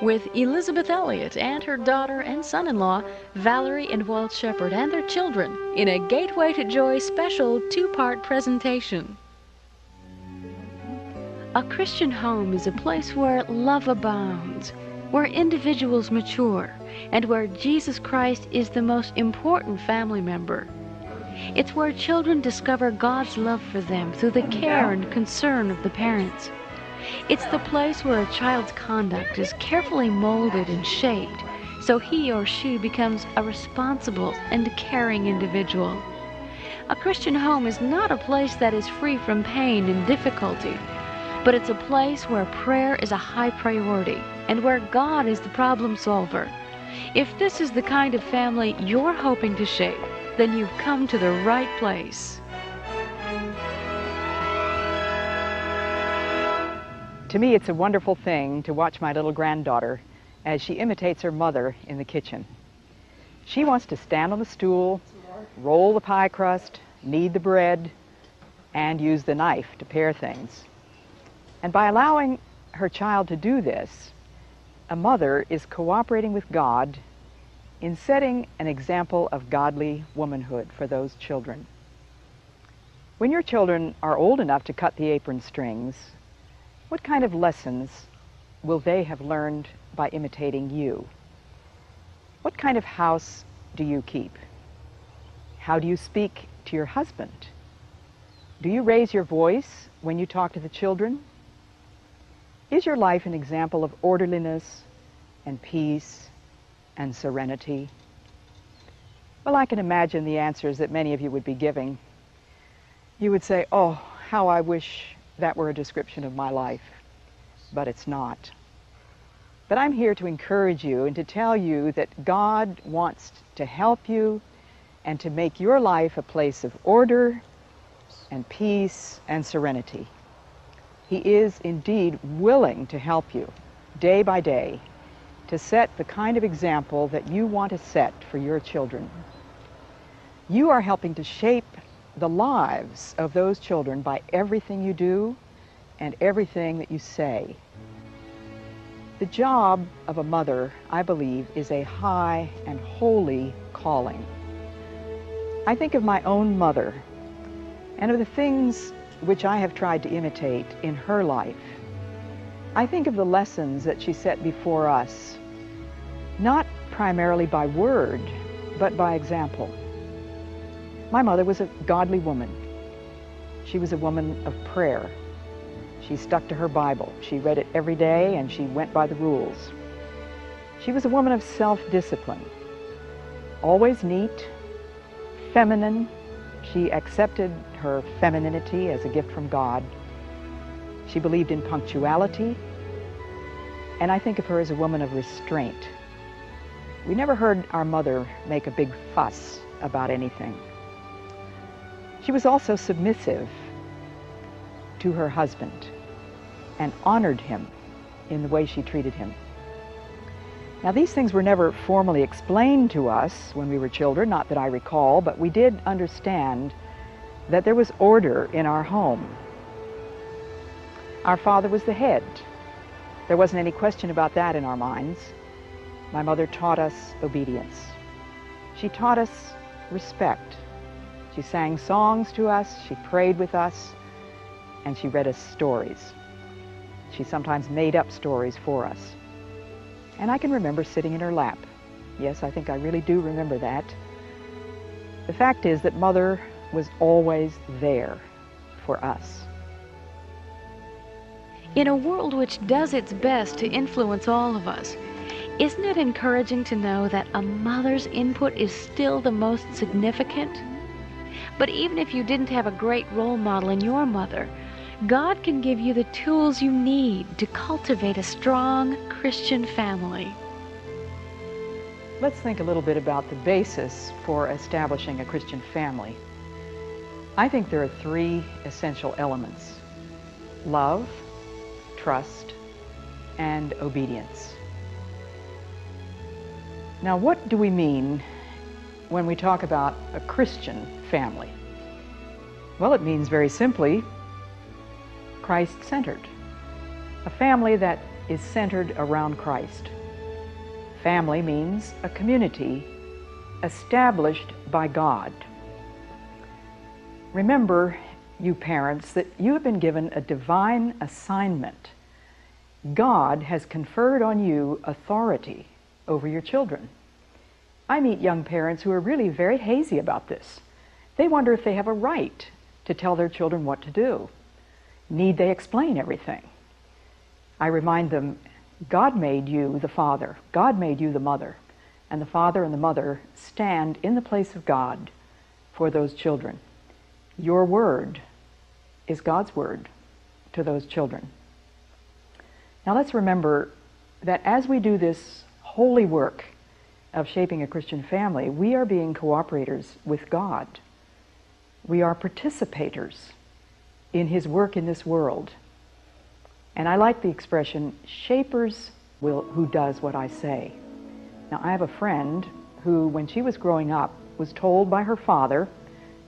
with Elisabeth Elliot and her daughter and son in law, Valerie and Walt Shepard, and their children in a Gateway to Joy special two part presentation. A Christian home is a place where love abounds, where individuals mature, and where Jesus Christ is the most important family member. It's where children discover God's love for them through the care and concern of the parents. It's the place where a child's conduct is carefully molded and shaped so he or she becomes a responsible and caring individual. A Christian home is not a place that is free from pain and difficulty, but it's a place where prayer is a high priority and where God is the problem solver. If this is the kind of family you're hoping to shape, then you've come to the right place. To me, it's a wonderful thing to watch my little granddaughter as she imitates her mother in the kitchen. She wants to stand on the stool, roll the pie crust, knead the bread, and use the knife to pare things. And by allowing her child to do this, a mother is cooperating with God in setting an example of godly womanhood for those children. When your children are old enough to cut the apron strings, what kind of lessons will they have learned by imitating you? What kind of house do you keep? How do you speak to your husband? Do you raise your voice when you talk to the children? Is your life an example of orderliness and peace and serenity? Well, I can imagine the answers that many of you would be giving. You would say, oh, how I wish that were a description of my life, but it's not. But I'm here to encourage you and to tell you that God wants to help you and to make your life a place of order and peace and serenity. He is indeed willing to help you day by day to set the kind of example that you want to set for your children. You are helping to shape the lives of those children by everything you do and everything that you say. The job of a mother, I believe, is a high and holy calling. I think of my own mother and of the things which I have tried to imitate in her life. I think of the lessons that she set before us, not primarily by word, but by example. My mother was a godly woman. She was a woman of prayer. She stuck to her Bible. She read it every day and she went by the rules. She was a woman of self-discipline, always neat, feminine. She accepted her femininity as a gift from God. She believed in punctuality, and I think of her as a woman of restraint. We never heard our mother make a big fuss about anything. She was also submissive to her husband and honored him in the way she treated him. Now, these things were never formally explained to us when we were children, not that I recall, but we did understand that there was order in our home. Our father was the head. There wasn't any question about that in our minds. My mother taught us obedience. She taught us respect. She sang songs to us, she prayed with us, and she read us stories. She sometimes made up stories for us. And I can remember sitting in her lap. Yes, I think I really do remember that. The fact is that Mother was always there for us. In a world which does its best to influence all of us, isn't it encouraging to know that a mother's input is still the most significant? But even if you didn't have a great role model in your mother, God can give you the tools you need to cultivate a strong Christian family. Let's think a little bit about the basis for establishing a Christian family. I think there are three essential elements love, trust, and obedience. Now, what do we mean when we talk about a Christian family? Well, it means very simply Christ centered. a family that is centered around Christ. Family means a community established by God. Remember, you parents, that you have been given a divine assignment. God has conferred on you authority over your children. I meet young parents who are really very hazy about this. They wonder if they have a right to tell their children what to do. Need they explain everything? I remind them God made you the father, God made you the mother, and the father and the mother stand in the place of God for those children. Your word is God's word to those children. Now let's remember that as we do this holy work of shaping a Christian family, we are being cooperators with God. We are participators in His work in this world. And I like the expression, shapers will, who does what I say. Now, I have a friend who, when she was growing up, was told by her father,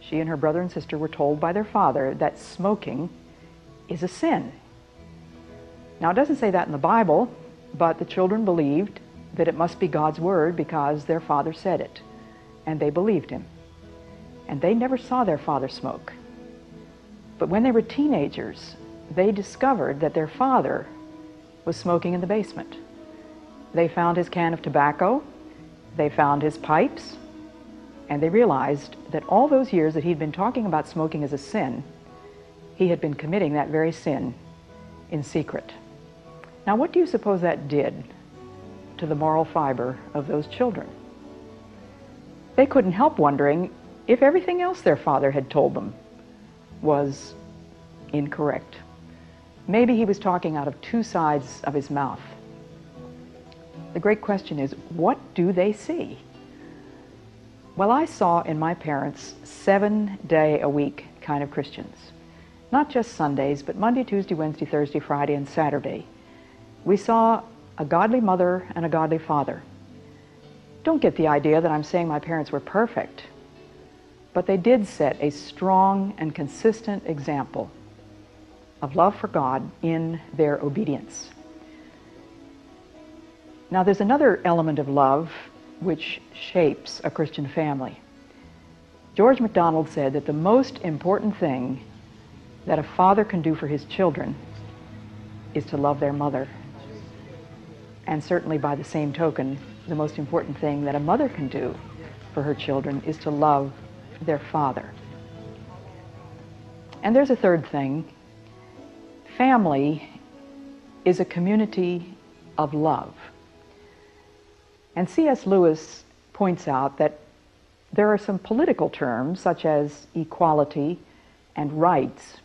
she and her brother and sister were told by their father that smoking is a sin. Now, it doesn't say that in the Bible, but the children believed that it must be God's word because their father said it, and they believed him. And they never saw their father smoke. But when they were teenagers, they discovered that their father was smoking in the basement. They found his can of tobacco, they found his pipes, and they realized that all those years that he'd been talking about smoking as a sin, he had been committing that very sin in secret. Now, what do you suppose that did to the moral fiber of those children? They couldn't help wondering if everything else their father had told them was incorrect. Maybe he was talking out of two sides of his mouth. The great question is, what do they see? Well, I saw in my parents seven day a week kind of Christians. Not just Sundays, but Monday, Tuesday, Wednesday, Thursday, Friday, and Saturday. We saw a godly mother and a godly father. Don't get the idea that I'm saying my parents were perfect, but they did set a strong and consistent example of love for God in their obedience. Now, there's another element of love which shapes a Christian family. George MacDonald said that the most important thing that a father can do for his children is to love their mother. And certainly, by the same token, the most important thing that a mother can do for her children is to love their father. And there's a third thing family is a community of love. And C.S. Lewis points out that there are some political terms, such as equality and rights,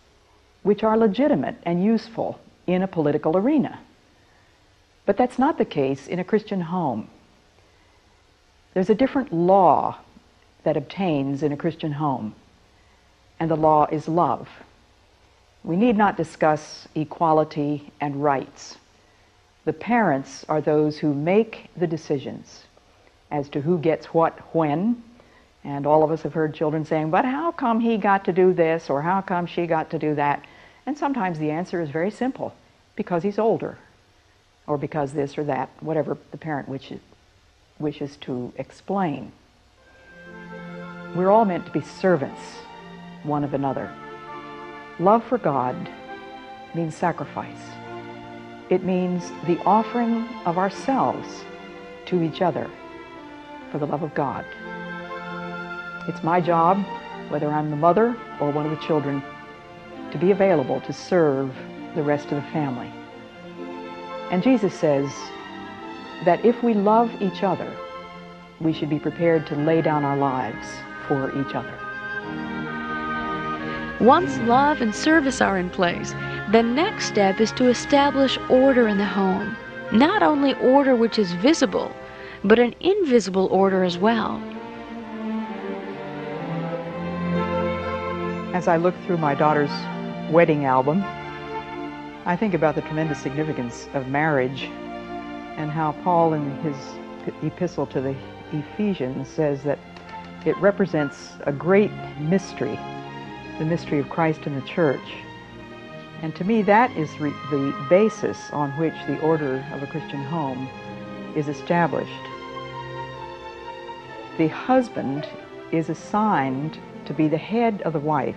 which are legitimate and useful in a political arena. But that's not the case in a Christian home. There's a different law that obtains in a Christian home, and the law is love. We need not discuss equality and rights. The parents are those who make the decisions as to who gets what when. And all of us have heard children saying, but how come he got to do this or how come she got to do that? And sometimes the answer is very simple because he's older or because this or that, whatever the parent wishes, wishes to explain. We're all meant to be servants one of another. Love for God means sacrifice. It means the offering of ourselves to each other for the love of God. It's my job, whether I'm the mother or one of the children, to be available to serve the rest of the family. And Jesus says that if we love each other, we should be prepared to lay down our lives for each other. Once love and service are in place, the next step is to establish order in the home. Not only order which is visible, but an invisible order as well. As I look through my daughter's wedding album, I think about the tremendous significance of marriage and how Paul in his epistle to the Ephesians says that it represents a great mystery, the mystery of Christ and the church. And to me, that is re- the basis on which the order of a Christian home is established. The husband is assigned to be the head of the wife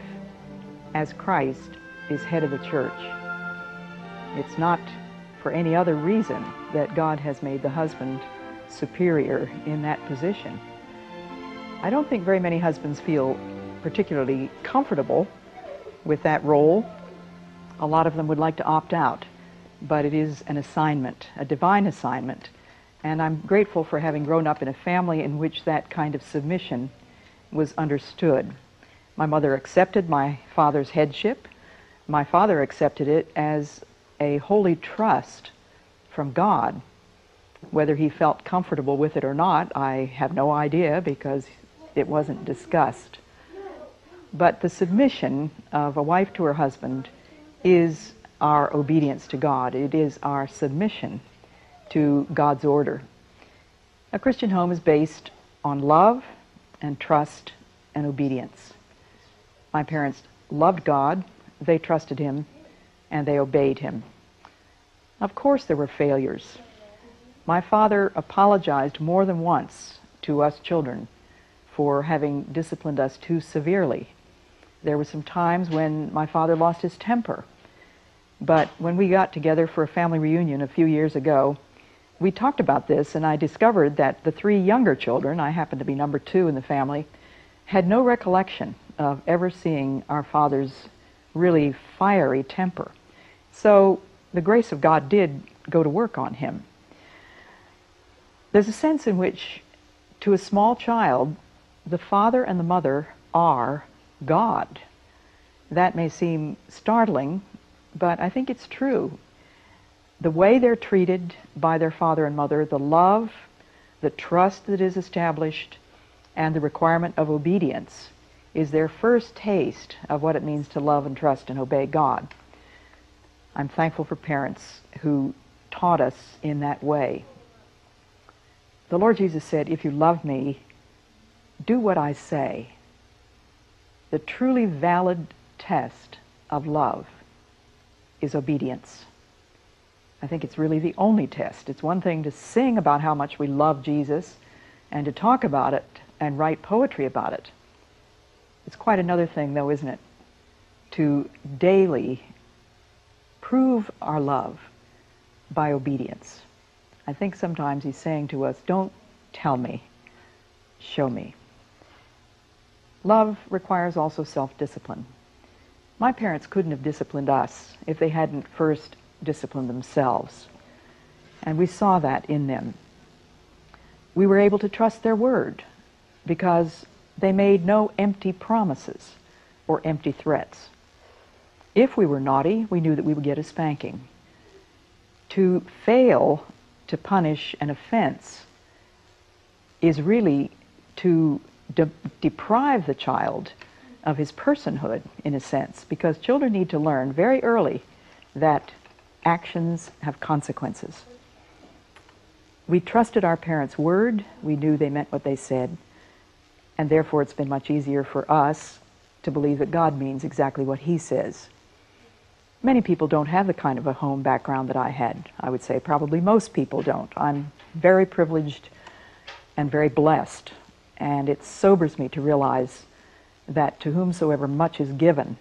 as Christ is head of the church. It's not for any other reason that God has made the husband superior in that position. I don't think very many husbands feel particularly comfortable with that role. A lot of them would like to opt out, but it is an assignment, a divine assignment. And I'm grateful for having grown up in a family in which that kind of submission was understood. My mother accepted my father's headship. My father accepted it as a holy trust from God. Whether he felt comfortable with it or not, I have no idea because it wasn't discussed. But the submission of a wife to her husband is our obedience to God. It is our submission to God's order. A Christian home is based on love and trust and obedience. My parents loved God, they trusted Him, and they obeyed Him. Of course, there were failures. My father apologized more than once to us children for having disciplined us too severely. There were some times when my father lost his temper. But when we got together for a family reunion a few years ago, we talked about this, and I discovered that the three younger children, I happen to be number two in the family, had no recollection of ever seeing our father's really fiery temper. So the grace of God did go to work on him. There's a sense in which, to a small child, the father and the mother are God. That may seem startling, but I think it's true. The way they're treated by their father and mother, the love, the trust that is established, and the requirement of obedience is their first taste of what it means to love and trust and obey God. I'm thankful for parents who taught us in that way. The Lord Jesus said, If you love me, do what I say. The truly valid test of love is obedience. I think it's really the only test. It's one thing to sing about how much we love Jesus and to talk about it and write poetry about it. It's quite another thing, though, isn't it? To daily prove our love by obedience. I think sometimes he's saying to us, don't tell me, show me. Love requires also self-discipline. My parents couldn't have disciplined us if they hadn't first disciplined themselves. And we saw that in them. We were able to trust their word because they made no empty promises or empty threats. If we were naughty, we knew that we would get a spanking. To fail to punish an offense is really to de- deprive the child of his personhood, in a sense, because children need to learn very early that actions have consequences. We trusted our parents' word, we knew they meant what they said, and therefore it's been much easier for us to believe that God means exactly what He says. Many people don't have the kind of a home background that I had. I would say probably most people don't. I'm very privileged and very blessed, and it sobers me to realize that to whomsoever much is given,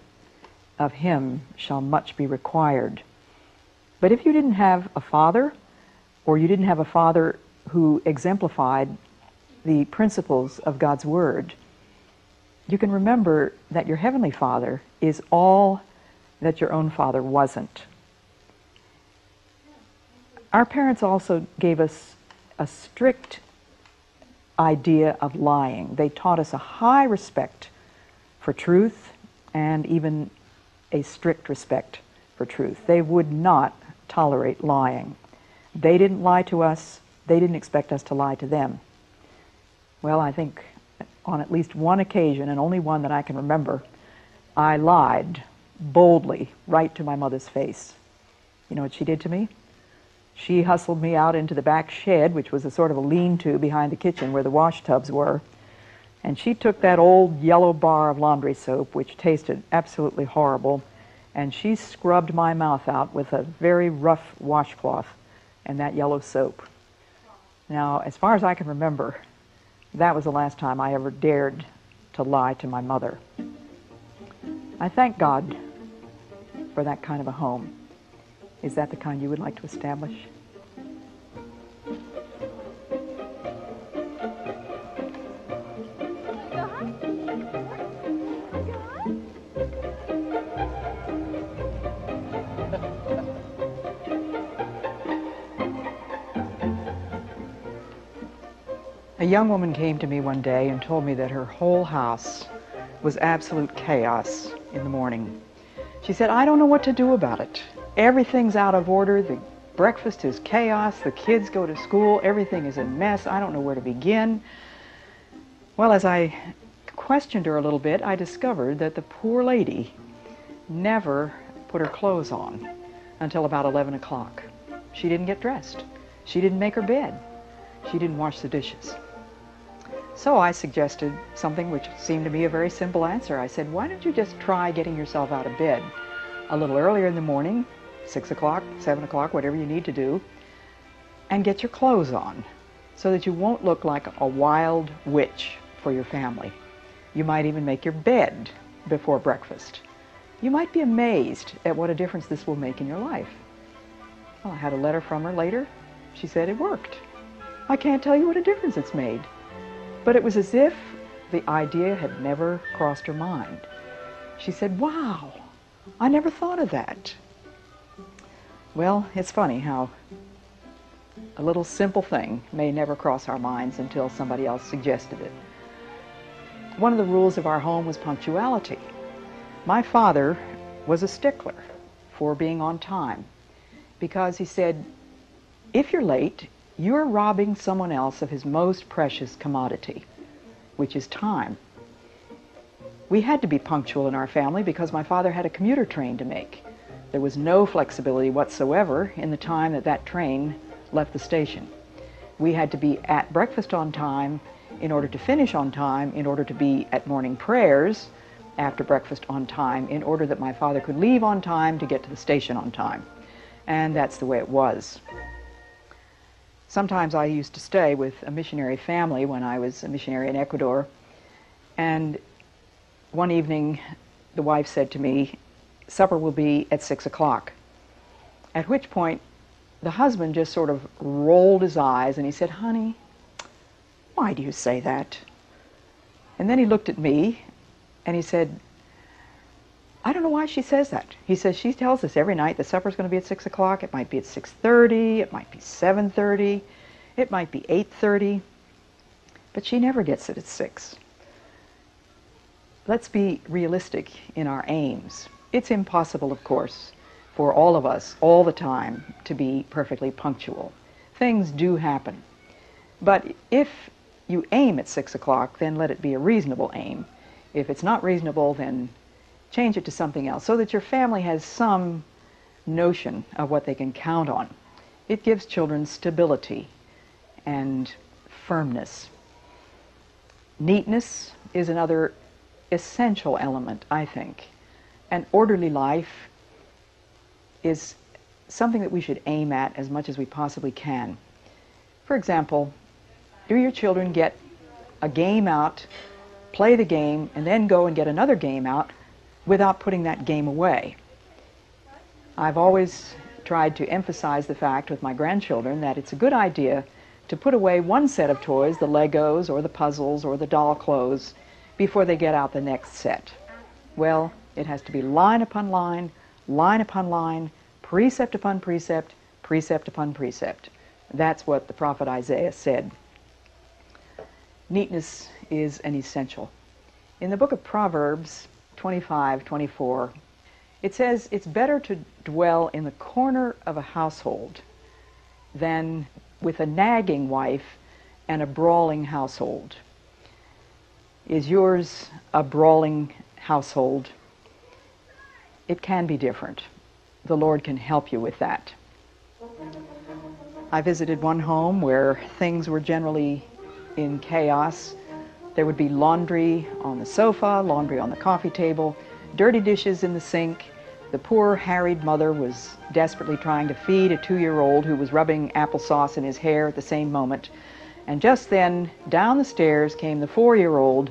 of him shall much be required. But if you didn't have a father, or you didn't have a father who exemplified the principles of God's Word, you can remember that your Heavenly Father is all that your own father wasn't. Our parents also gave us a strict idea of lying. They taught us a high respect for truth and even a strict respect for truth. They would not tolerate lying. They didn't lie to us, they didn't expect us to lie to them. Well, I think on at least one occasion, and only one that I can remember, I lied boldly right to my mother's face. You know what she did to me? She hustled me out into the back shed, which was a sort of a lean to behind the kitchen where the wash tubs were. And she took that old yellow bar of laundry soap, which tasted absolutely horrible, and she scrubbed my mouth out with a very rough washcloth and that yellow soap. Now, as far as I can remember, that was the last time I ever dared to lie to my mother. I thank God for that kind of a home. Is that the kind you would like to establish? A young woman came to me one day and told me that her whole house was absolute chaos in the morning. She said, I don't know what to do about it. Everything's out of order. The breakfast is chaos. The kids go to school. Everything is a mess. I don't know where to begin. Well, as I questioned her a little bit, I discovered that the poor lady never put her clothes on until about 11 o'clock. She didn't get dressed. She didn't make her bed. She didn't wash the dishes. So I suggested something which seemed to me a very simple answer. I said, why don't you just try getting yourself out of bed a little earlier in the morning, 6 o'clock, 7 o'clock, whatever you need to do, and get your clothes on so that you won't look like a wild witch for your family. You might even make your bed before breakfast. You might be amazed at what a difference this will make in your life. Well, I had a letter from her later. She said it worked. I can't tell you what a difference it's made. But it was as if the idea had never crossed her mind. She said, Wow, I never thought of that. Well, it's funny how a little simple thing may never cross our minds until somebody else suggested it. One of the rules of our home was punctuality. My father was a stickler for being on time because he said, if you're late, you're robbing someone else of his most precious commodity, which is time. We had to be punctual in our family because my father had a commuter train to make. There was no flexibility whatsoever in the time that that train left the station. We had to be at breakfast on time in order to finish on time, in order to be at morning prayers after breakfast on time, in order that my father could leave on time to get to the station on time. And that's the way it was. Sometimes I used to stay with a missionary family when I was a missionary in Ecuador. And one evening, the wife said to me, Supper will be at six o'clock. At which point, the husband just sort of rolled his eyes and he said, Honey, why do you say that? And then he looked at me and he said, I don't know why she says that. He says she tells us every night the supper's going to be at 6 o'clock. It might be at 6.30. It might be 7.30. It might be 8.30. But she never gets it at 6. Let's be realistic in our aims. It's impossible, of course, for all of us all the time to be perfectly punctual. Things do happen. But if you aim at 6 o'clock, then let it be a reasonable aim. If it's not reasonable, then change it to something else so that your family has some notion of what they can count on. It gives children stability and firmness. Neatness is another essential element, I think. An orderly life is something that we should aim at as much as we possibly can. For example, do your children get a game out, play the game, and then go and get another game out without putting that game away. I've always tried to emphasize the fact with my grandchildren that it's a good idea to put away one set of toys, the Legos or the puzzles or the doll clothes, before they get out the next set. Well, it has to be line upon line, line upon line, precept upon precept, precept upon precept. That's what the prophet Isaiah said. Neatness is an essential. In the book of Proverbs, 25, 24, it says it's better to dwell in the corner of a household than with a nagging wife and a brawling household. Is yours a brawling household? It can be different. The Lord can help you with that. I visited one home where things were generally in chaos there would be laundry on the sofa, laundry on the coffee table, dirty dishes in the sink, The poor, harried mother was desperately trying to feed a two-year-old who was rubbing applesauce in his hair at the same moment. And just then, down the stairs came the four-year-old,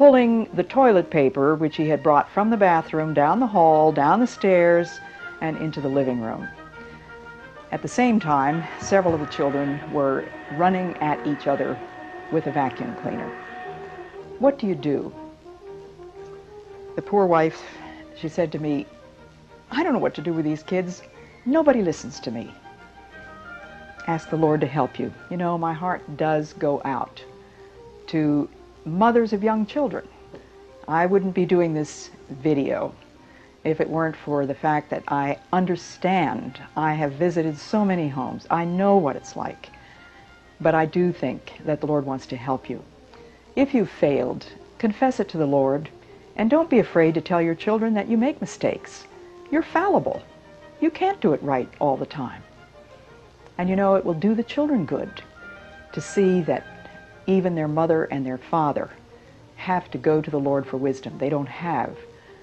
pulling the toilet paper, which he had brought from the bathroom, down the hall, down the stairs, and into the living room. At the same time, several of the children were running at each other with a vacuum cleaner. What do you do? The poor wife, she said to me, I don't know what to do with these kids. Nobody listens to me. Ask the Lord to help you. You know, my heart does go out to mothers of young children. I wouldn't be doing this video if it weren't for the fact that I understand. I have visited so many homes. I know what it's like. But I do think that the Lord wants to help you. If you've failed, confess it to the Lord, and don't be afraid to tell your children that you make mistakes. You're fallible. You can't do it right all the time. And you know, it will do the children good to see that even their mother and their father have to go to the Lord for wisdom. They don't have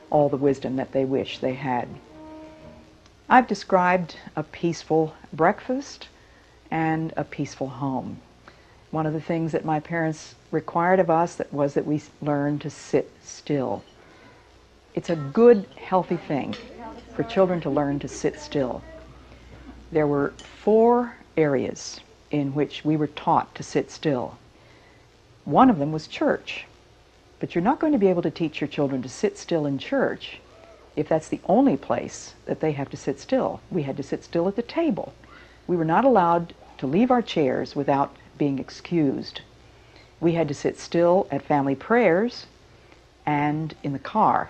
all the wisdom that they wish they had. I've described a peaceful breakfast and a peaceful home. One of the things that my parents required of us that was that we learn to sit still. It's a good, healthy thing for children to learn to sit still. There were four areas in which we were taught to sit still. One of them was church. But you're not going to be able to teach your children to sit still in church if that's the only place that they have to sit still. We had to sit still at the table. We were not allowed to leave our chairs without being excused. We had to sit still at family prayers and in the car.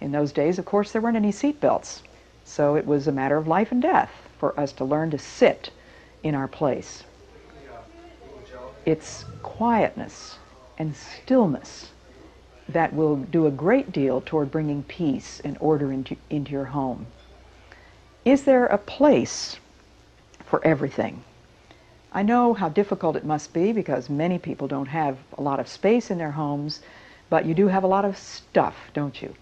In those days, of course, there weren't any seat belts. So it was a matter of life and death for us to learn to sit in our place. It's quietness and stillness that will do a great deal toward bringing peace and order into, into your home. Is there a place for everything? I know how difficult it must be because many people don't have a lot of space in their homes, but you do have a lot of stuff, don't you?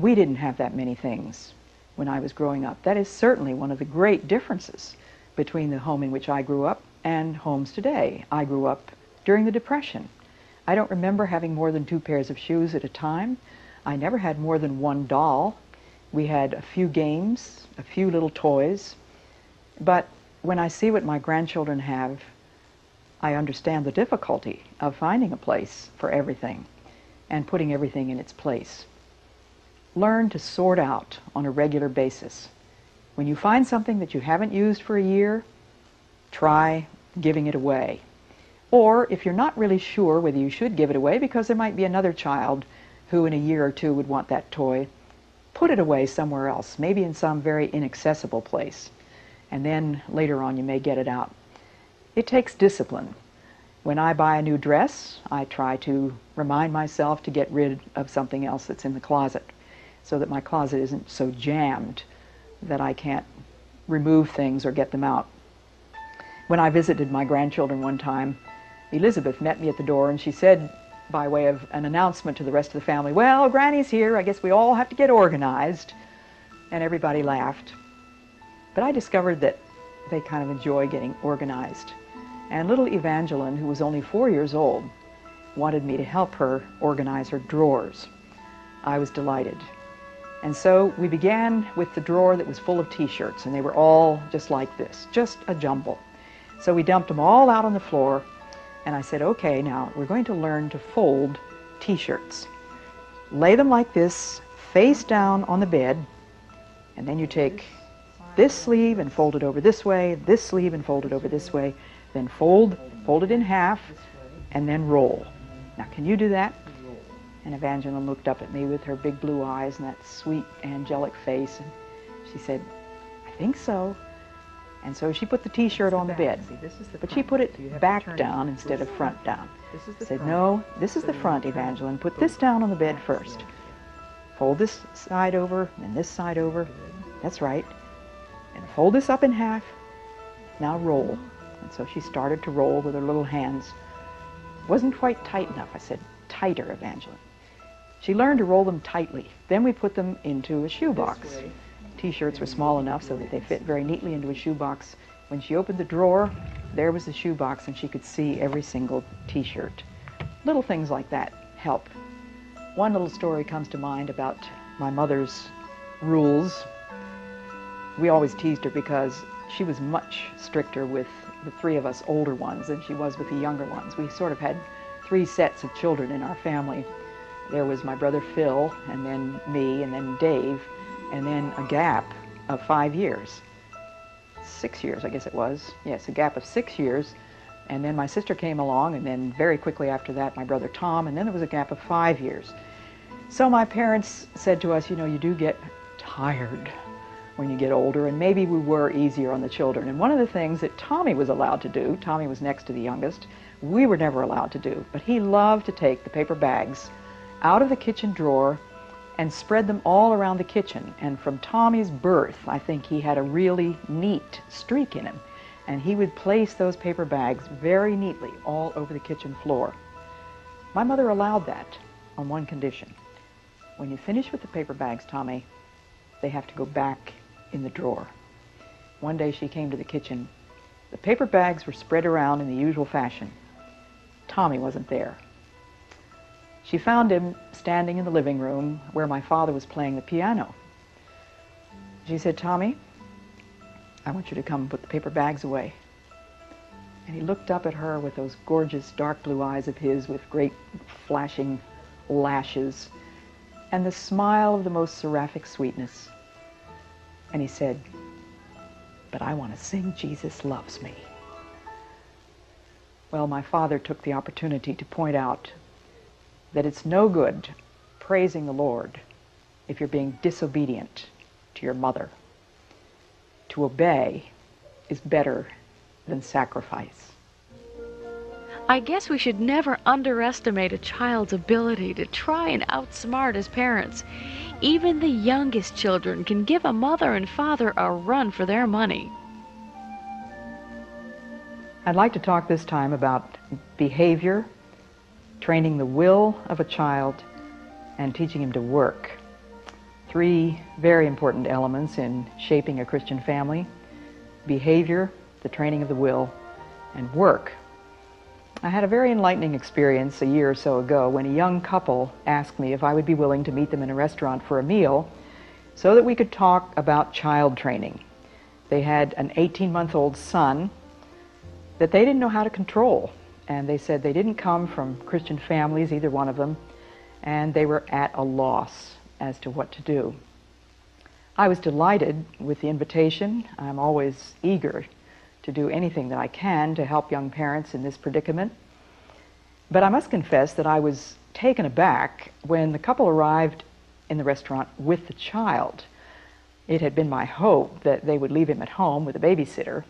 We didn't have that many things when I was growing up. That is certainly one of the great differences between the home in which I grew up and homes today. I grew up during the Depression. I don't remember having more than two pairs of shoes at a time. I never had more than one doll. We had a few games, a few little toys. But when I see what my grandchildren have, I understand the difficulty of finding a place for everything and putting everything in its place. Learn to sort out on a regular basis. When you find something that you haven't used for a year, try giving it away. Or if you're not really sure whether you should give it away because there might be another child who in a year or two would want that toy, put it away somewhere else, maybe in some very inaccessible place. And then later on you may get it out. It takes discipline. When I buy a new dress, I try to remind myself to get rid of something else that's in the closet so that my closet isn't so jammed that I can't remove things or get them out. When I visited my grandchildren one time, Elizabeth met me at the door and she said, by way of an announcement to the rest of the family, well, Granny's here, I guess we all have to get organized. And everybody laughed. But I discovered that they kind of enjoy getting organized. And little Evangeline, who was only four years old, wanted me to help her organize her drawers. I was delighted. And so we began with the drawer that was full of t-shirts, and they were all just like this, just a jumble. So we dumped them all out on the floor, and I said, okay, now we're going to learn to fold t-shirts. Lay them like this, face down on the bed, and then you take this sleeve and fold it over this way, this sleeve and fold it over this way, then fold, fold it in half, and then roll. Now, can you do that? And Evangeline looked up at me with her big blue eyes and that sweet angelic face, and she said, I think so. And so she put the t-shirt on the bed, but she put it back down instead of front down. Said, no, this is the front, Evangeline. Put this down on the bed first. Fold this side over, and this side over. That's right. And fold this up in half. Now roll. And so she started to roll with her little hands. Wasn't quite tight enough. I said, tighter, Evangeline. She learned to roll them tightly. Then we put them into a shoebox. T-shirts were small enough so that they fit very neatly into a shoebox. When she opened the drawer, there was the shoebox and she could see every single T-shirt. Little things like that help. One little story comes to mind about my mother's rules. We always teased her because she was much stricter with the three of us older ones than she was with the younger ones. We sort of had three sets of children in our family. There was my brother Phil, and then me, and then Dave, and then a gap of five years. Six years, I guess it was. Yes, a gap of six years. And then my sister came along, and then very quickly after that, my brother Tom, and then there was a gap of five years. So my parents said to us, you know, you do get tired when you get older, and maybe we were easier on the children. And one of the things that Tommy was allowed to do, Tommy was next to the youngest, we were never allowed to do, but he loved to take the paper bags out of the kitchen drawer and spread them all around the kitchen. And from Tommy's birth, I think he had a really neat streak in him. And he would place those paper bags very neatly all over the kitchen floor. My mother allowed that on one condition. When you finish with the paper bags, Tommy, they have to go back in the drawer. One day she came to the kitchen. The paper bags were spread around in the usual fashion. Tommy wasn't there. She found him standing in the living room where my father was playing the piano. She said, Tommy, I want you to come put the paper bags away. And he looked up at her with those gorgeous dark blue eyes of his with great flashing lashes and the smile of the most seraphic sweetness. And he said, But I want to sing Jesus Loves Me. Well, my father took the opportunity to point out that it's no good praising the Lord if you're being disobedient to your mother. To obey is better than sacrifice. I guess we should never underestimate a child's ability to try and outsmart his parents. Even the youngest children can give a mother and father a run for their money. I'd like to talk this time about behavior, training the will of a child, and teaching him to work. Three very important elements in shaping a Christian family behavior, the training of the will, and work. I had a very enlightening experience a year or so ago when a young couple asked me if I would be willing to meet them in a restaurant for a meal so that we could talk about child training. They had an 18 month old son that they didn't know how to control. And they said they didn't come from Christian families, either one of them, and they were at a loss as to what to do. I was delighted with the invitation. I'm always eager to do anything that I can to help young parents in this predicament. But I must confess that I was taken aback when the couple arrived in the restaurant with the child. It had been my hope that they would leave him at home with a babysitter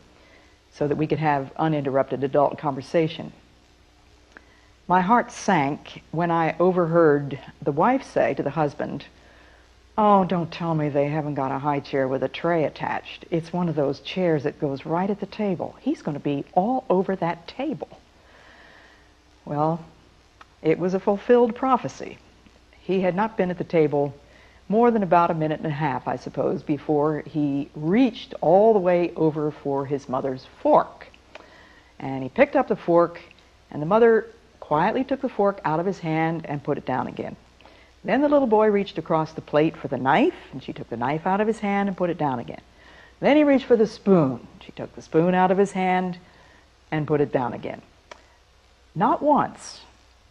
so that we could have uninterrupted adult conversation. My heart sank when I overheard the wife say to the husband, Oh, don't tell me they haven't got a high chair with a tray attached. It's one of those chairs that goes right at the table. He's going to be all over that table. Well, it was a fulfilled prophecy. He had not been at the table more than about a minute and a half, I suppose, before he reached all the way over for his mother's fork. And he picked up the fork, and the mother quietly took the fork out of his hand and put it down again. Then the little boy reached across the plate for the knife, and she took the knife out of his hand and put it down again. Then he reached for the spoon. She took the spoon out of his hand and put it down again. Not once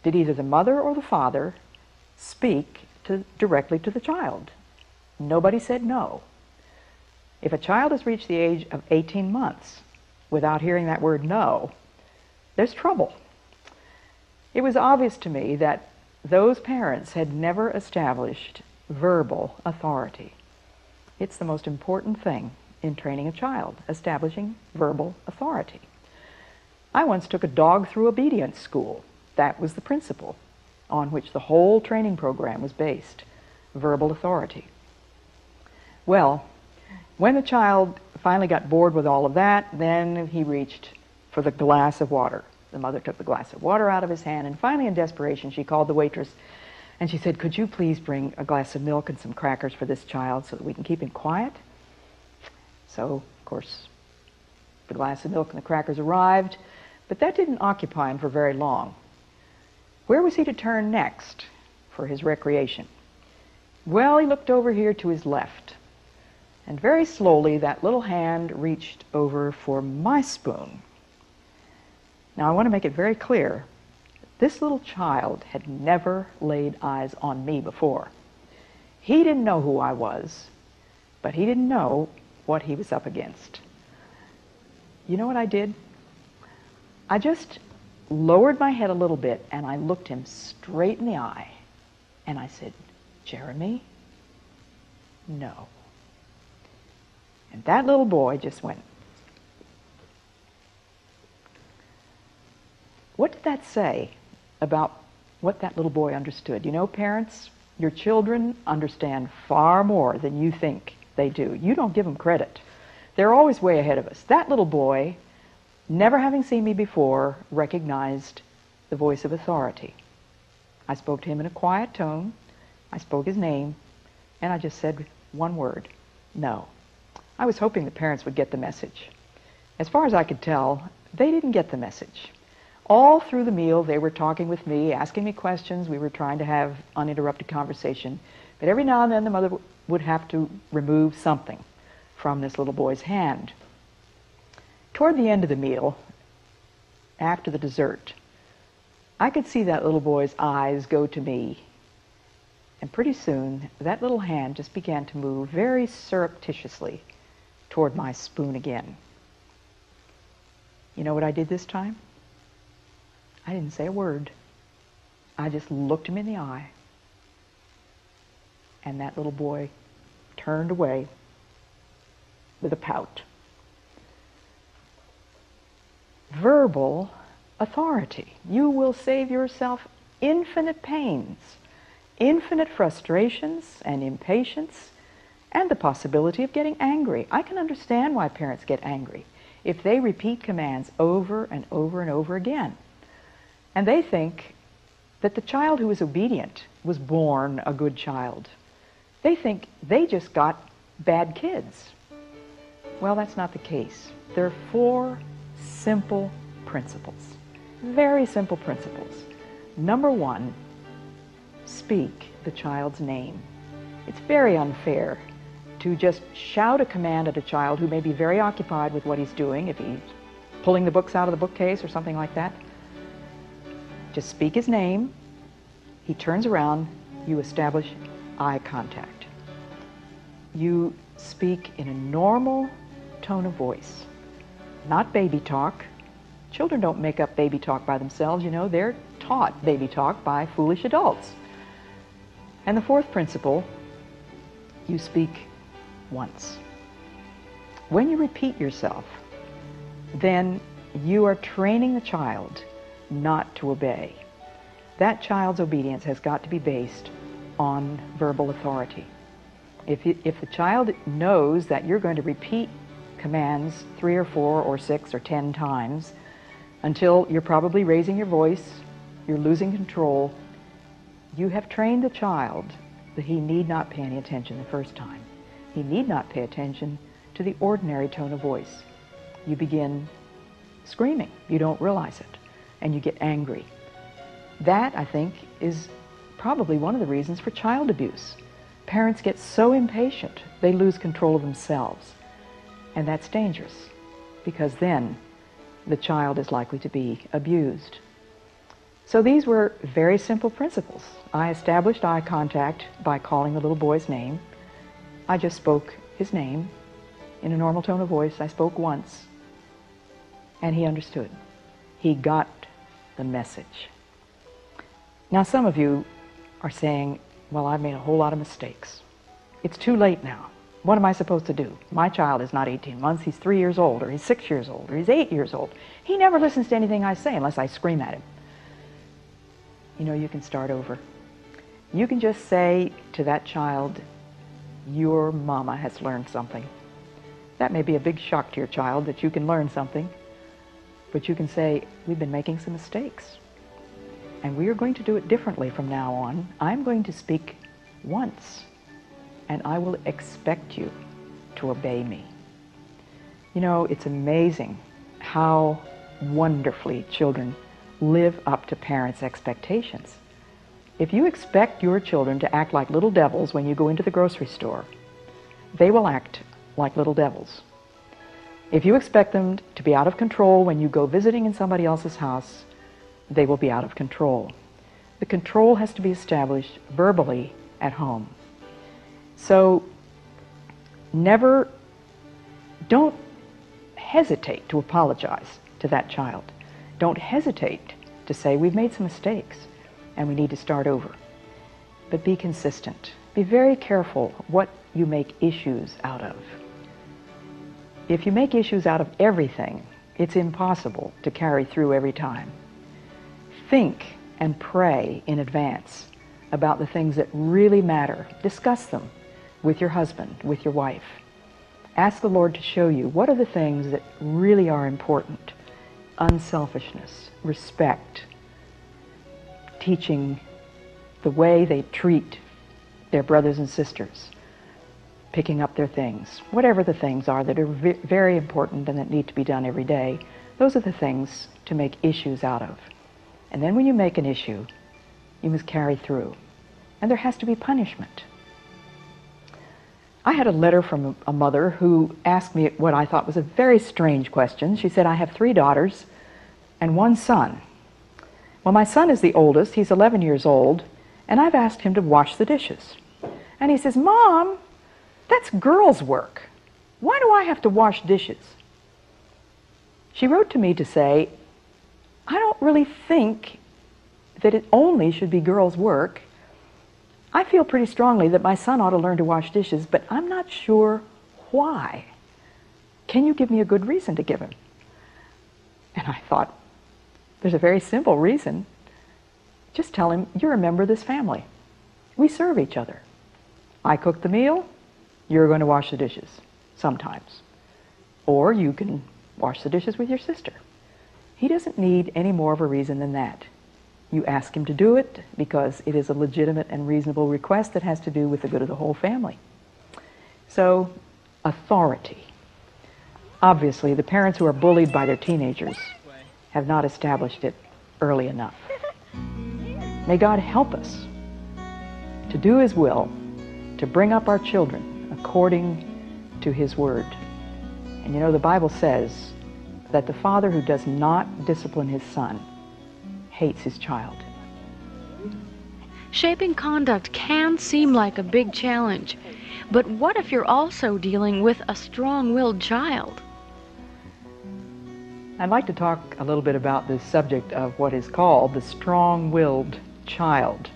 did either the mother or the father speak to, directly to the child. Nobody said no. If a child has reached the age of 18 months without hearing that word no, there's trouble. It was obvious to me that those parents had never established verbal authority. It's the most important thing in training a child, establishing verbal authority. I once took a dog through obedience school. That was the principle on which the whole training program was based verbal authority. Well, when the child finally got bored with all of that, then he reached for the glass of water. The mother took the glass of water out of his hand, and finally, in desperation, she called the waitress And she said, Could you please bring a glass of milk and some crackers for this child so that we can keep him quiet? So, of course, the glass of milk and the crackers arrived, but that didn't occupy him for very long. Where was he to turn next for his recreation? Well, he looked over here to his left. And very slowly, that little hand reached over for my spoon. Now, I want to make it very clear this little child had never laid eyes on me before. He didn't know who I was, but he didn't know what he was up against. You know what I did? I just lowered my head a little bit and I looked him straight in the eye and I said, Jeremy, no. And that little boy just went, What did that say about what that little boy understood? You know, parents, your children understand far more than you think they do. You don't give them credit. They're always way ahead of us. That little boy, never having seen me before, recognized the voice of authority. I spoke to him in a quiet tone. I spoke his name, and I just said one word no. I was hoping the parents would get the message. As far as I could tell, they didn't get the message. All through the meal, they were talking with me, asking me questions. We were trying to have uninterrupted conversation. But every now and then, the mother would have to remove something from this little boy's hand. Toward the end of the meal, after the dessert, I could see that little boy's eyes go to me. And pretty soon, that little hand just began to move very surreptitiously toward my spoon again. You know what I did this time? I didn't say a word. I just looked him in the eye. And that little boy turned away with a pout. Verbal authority. You will save yourself infinite pains, infinite frustrations and impatience, and the possibility of getting angry. I can understand why parents get angry if they repeat commands over and over and over again. And they think that the child who is obedient was born a good child. They think they just got bad kids. Well, that's not the case. There are four simple principles, very simple principles. Number one, speak the child's name. It's very unfair to just shout a command at a child who may be very occupied with what he's doing, if he's pulling the books out of the bookcase or something like that. Just speak his name. He turns around. You establish eye contact. You speak in a normal tone of voice, not baby talk. Children don't make up baby talk by themselves, you know, they're taught baby talk by foolish adults. And the fourth principle you speak once. When you repeat yourself, then you are training the child not to obey. That child's obedience has got to be based on verbal authority. If, you, if the child knows that you're going to repeat commands three or four or six or ten times until you're probably raising your voice, you're losing control, you have trained the child that he need not pay any attention the first time. He need not pay attention to the ordinary tone of voice. You begin screaming. You don't realize it and you get angry. That, I think, is probably one of the reasons for child abuse. Parents get so impatient, they lose control of themselves. And that's dangerous because then the child is likely to be abused. So these were very simple principles. I established eye contact by calling the little boy's name. I just spoke his name in a normal tone of voice. I spoke once, and he understood. He got the message. Now, some of you are saying, Well, I've made a whole lot of mistakes. It's too late now. What am I supposed to do? My child is not 18 months. He's three years old, or he's six years old, or he's eight years old. He never listens to anything I say unless I scream at him. You know, you can start over. You can just say to that child, Your mama has learned something. That may be a big shock to your child that you can learn something, but you can say, we've been making some mistakes. And we are going to do it differently from now on. I'm going to speak once, and I will expect you to obey me. You know, it's amazing how wonderfully children live up to parents' expectations. If you expect your children to act like little devils when you go into the grocery store, they will act like little devils. If you expect them to be out of control when you go visiting in somebody else's house, they will be out of control. The control has to be established verbally at home. So never, don't hesitate to apologize to that child. Don't hesitate to say, we've made some mistakes and we need to start over. But be consistent. Be very careful what you make issues out of. If you make issues out of everything, it's impossible to carry through every time. Think and pray in advance about the things that really matter. Discuss them with your husband, with your wife. Ask the Lord to show you what are the things that really are important. Unselfishness, respect, teaching the way they treat their brothers and sisters, picking up their things, whatever the things are that are very important and that need to be done every day, those are the things to make issues out of. And then when you make an issue, you must carry through. And there has to be punishment. I had a letter from a mother who asked me what I thought was a very strange question. She said, I have three daughters and one son. Well, my son is the oldest. He's 11 years old. And I've asked him to wash the dishes. And he says, Mom, that's girls' work. Why do I have to wash dishes? She wrote to me to say, I don't really think that it only should be girls' work. I feel pretty strongly that my son ought to learn to wash dishes, but I'm not sure why. Can you give me a good reason to give him? And I thought, there's a very simple reason. Just tell him you're a member of this family. We serve each other. I cook the meal, you're going to wash the dishes sometimes. Or you can wash the dishes with your sister. He doesn't need any more of a reason than that. You ask him to do it because it is a legitimate and reasonable request that has to do with the good of the whole family. So, authority. Obviously, the parents who are bullied by their teenagers have not established it early enough. May God help us to do His will, to bring up our children according to His Word. And you know, the Bible says that the father who does not discipline his son hates his child. Shaping conduct can seem like a big challenge, but what if you're also dealing with a strong willed child? I'd like to talk a little bit about this subject of what is called the strong willed child.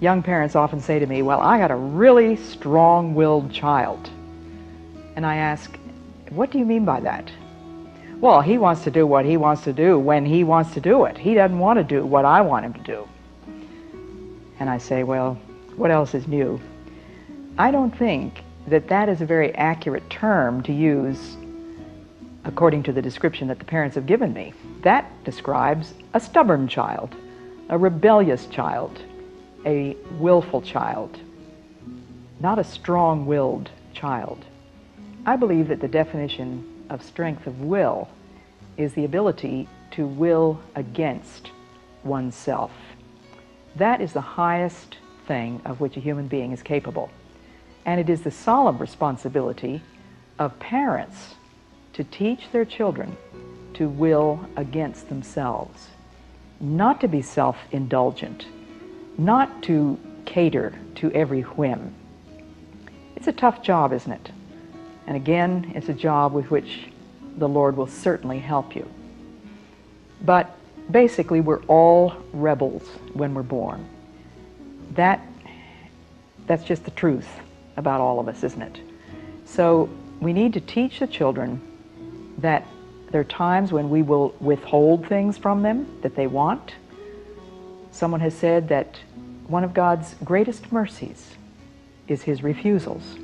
Young parents often say to me, Well, I got a really strong willed child. And I ask, What do you mean by that? Well, he wants to do what he wants to do when he wants to do it. He doesn't want to do what I want him to do. And I say, well, what else is new? I don't think that that is a very accurate term to use according to the description that the parents have given me. That describes a stubborn child, a rebellious child, a willful child, not a strong willed child. I believe that the definition of strength of will is the ability to will against oneself. That is the highest thing of which a human being is capable. And it is the solemn responsibility of parents to teach their children to will against themselves, not to be self indulgent, not to cater to every whim. It's a tough job, isn't it? And again, it's a job with which the Lord will certainly help you. But basically, we're all rebels when we're born. That, that's just the truth about all of us, isn't it? So we need to teach the children that there are times when we will withhold things from them that they want. Someone has said that one of God's greatest mercies is his refusals.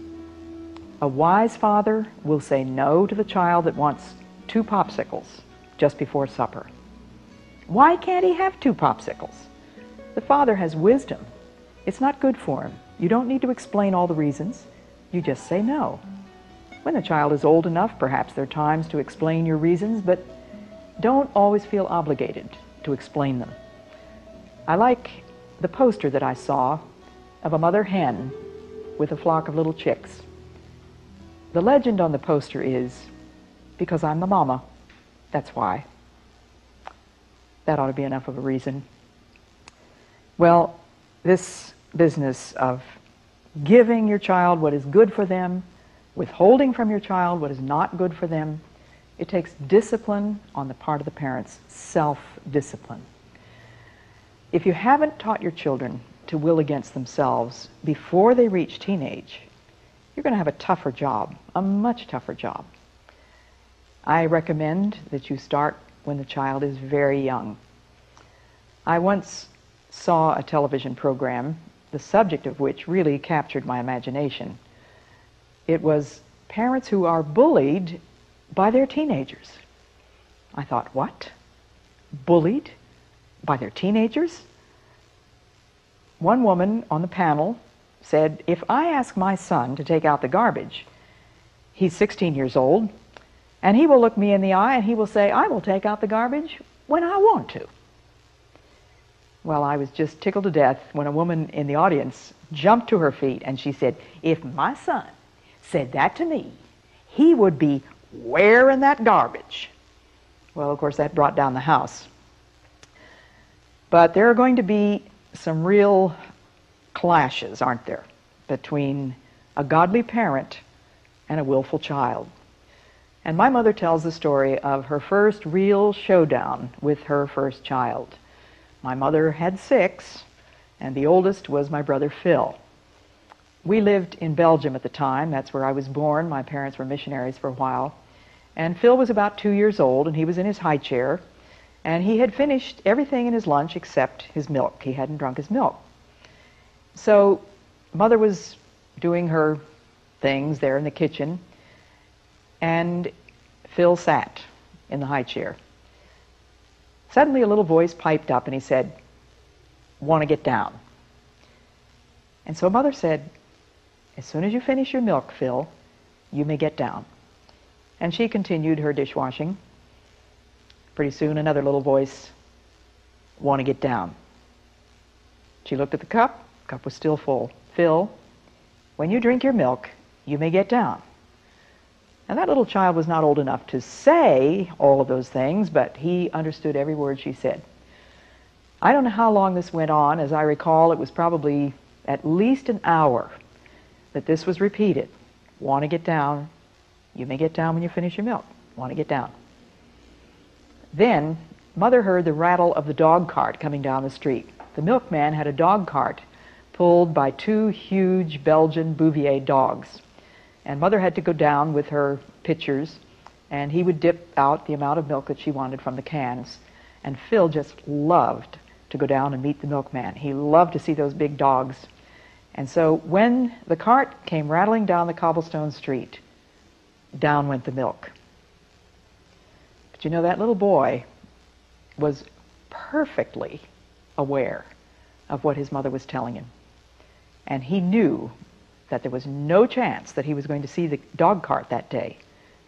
A wise father will say no to the child that wants two popsicles just before supper. Why can't he have two popsicles? The father has wisdom. It's not good for him. You don't need to explain all the reasons. You just say no. When the child is old enough, perhaps there are times to explain your reasons, but don't always feel obligated to explain them. I like the poster that I saw of a mother hen with a flock of little chicks. The legend on the poster is, because I'm the mama, that's why. That ought to be enough of a reason. Well, this business of giving your child what is good for them, withholding from your child what is not good for them, it takes discipline on the part of the parents, self discipline. If you haven't taught your children to will against themselves before they reach teenage, you're going to have a tougher job, a much tougher job. I recommend that you start when the child is very young. I once saw a television program, the subject of which really captured my imagination. It was parents who are bullied by their teenagers. I thought, what? Bullied by their teenagers? One woman on the panel said, If I ask my son to take out the garbage, he's 16 years old, and he will look me in the eye and he will say, I will take out the garbage when I want to. Well, I was just tickled to death when a woman in the audience jumped to her feet and she said, If my son said that to me, he would be wearing that garbage. Well, of course, that brought down the house. But there are going to be some real clashes, aren't there, between a godly parent and a willful child. And my mother tells the story of her first real showdown with her first child. My mother had six, and the oldest was my brother Phil. We lived in Belgium at the time. That's where I was born. My parents were missionaries for a while. And Phil was about two years old, and he was in his high chair. And he had finished everything in his lunch except his milk. He hadn't drunk his milk. So, mother was doing her things there in the kitchen, and Phil sat in the high chair. Suddenly, a little voice piped up and he said, Want to get down? And so mother said, As soon as you finish your milk, Phil, you may get down. And she continued her dishwashing. Pretty soon, another little voice, Want to get down? She looked at the cup. Cup was still full. Phil, when you drink your milk, you may get down. And that little child was not old enough to say all of those things, but he understood every word she said. I don't know how long this went on. As I recall, it was probably at least an hour that this was repeated. Want to get down? You may get down when you finish your milk. Want to get down? Then, Mother heard the rattle of the dog cart coming down the street. The milkman had a dog cart pulled by two huge Belgian Bouvier dogs. And mother had to go down with her pitchers, and he would dip out the amount of milk that she wanted from the cans. And Phil just loved to go down and meet the milkman. He loved to see those big dogs. And so when the cart came rattling down the cobblestone street, down went the milk. You know, that little boy was perfectly aware of what his mother was telling him. And he knew that there was no chance that he was going to see the dog cart that day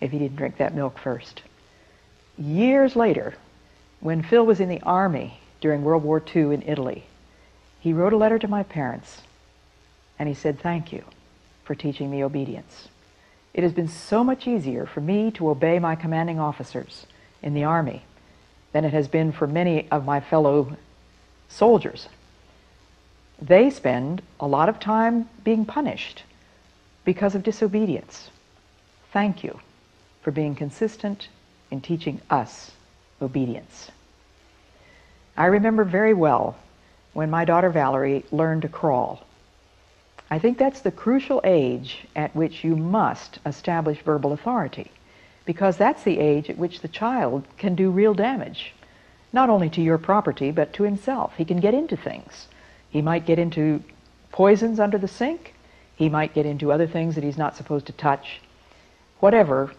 if he didn't drink that milk first. Years later, when Phil was in the army during World War II in Italy, he wrote a letter to my parents and he said, Thank you for teaching me obedience. It has been so much easier for me to obey my commanding officers in the army than it has been for many of my fellow soldiers they spend a lot of time being punished because of disobedience. Thank you for being consistent in teaching us obedience. I remember very well when my daughter Valerie learned to crawl. I think that's the crucial age at which you must establish verbal authority because that's the age at which the child can do real damage, not only to your property but to himself. He can get into things he might get into poisons under the sink. He might get into other things that he's not supposed to touch. Whatever,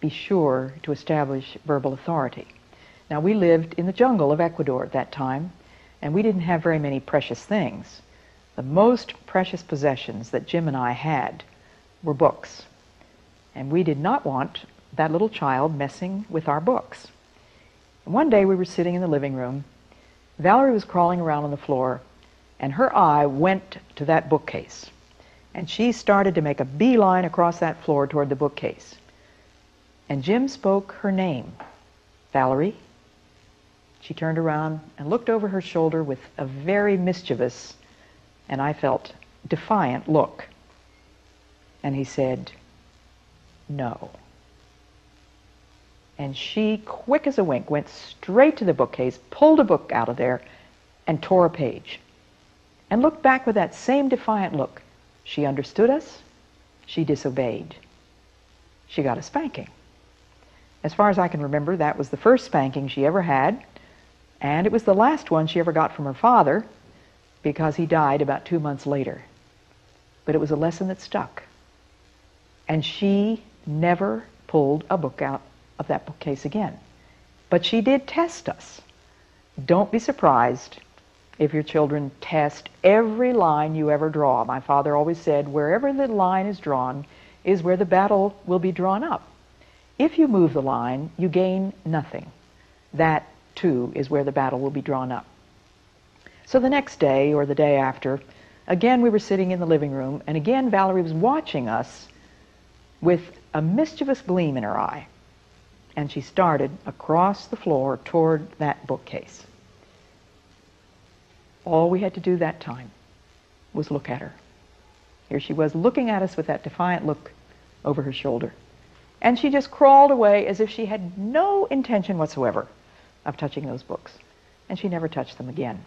be sure to establish verbal authority. Now, we lived in the jungle of Ecuador at that time, and we didn't have very many precious things. The most precious possessions that Jim and I had were books. And we did not want that little child messing with our books. One day we were sitting in the living room. Valerie was crawling around on the floor, and her eye went to that bookcase. And she started to make a beeline across that floor toward the bookcase. And Jim spoke her name, Valerie. She turned around and looked over her shoulder with a very mischievous, and I felt defiant look. And he said, No. And she, quick as a wink, went straight to the bookcase, pulled a book out of there, and tore a page. And looked back with that same defiant look. She understood us. She disobeyed. She got a spanking. As far as I can remember, that was the first spanking she ever had, and it was the last one she ever got from her father because he died about two months later. But it was a lesson that stuck. And she never pulled a book out of that bookcase again. But she did test us. Don't be surprised if your children test every line you ever draw. My father always said, wherever the line is drawn is where the battle will be drawn up. If you move the line, you gain nothing. That, too, is where the battle will be drawn up. So the next day, or the day after, again we were sitting in the living room, and again Valerie was watching us with a mischievous gleam in her eye. And she started across the floor toward that bookcase. All we had to do that time was look at her. Here she was looking at us with that defiant look over her shoulder. And she just crawled away as if she had no intention whatsoever of touching those books. And she never touched them again.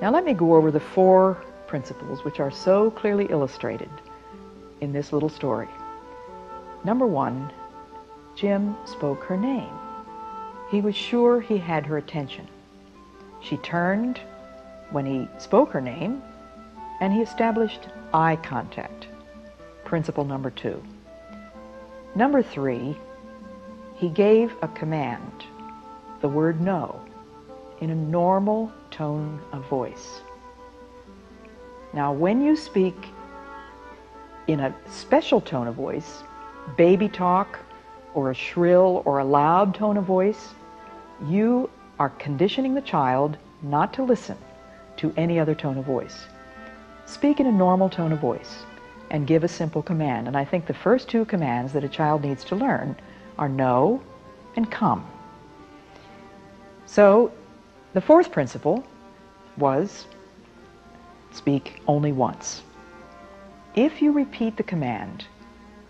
Now let me go over the four principles which are so clearly illustrated in this little story. Number one, Jim spoke her name. He was sure he had her attention. She turned when he spoke her name, and he established eye contact. Principle number two. Number three, he gave a command, the word no, in a normal tone of voice. Now, when you speak in a special tone of voice, baby talk, or a shrill or a loud tone of voice, you are conditioning the child not to listen to any other tone of voice. Speak in a normal tone of voice and give a simple command. And I think the first two commands that a child needs to learn are no and come. So the fourth principle was speak only once. If you repeat the command,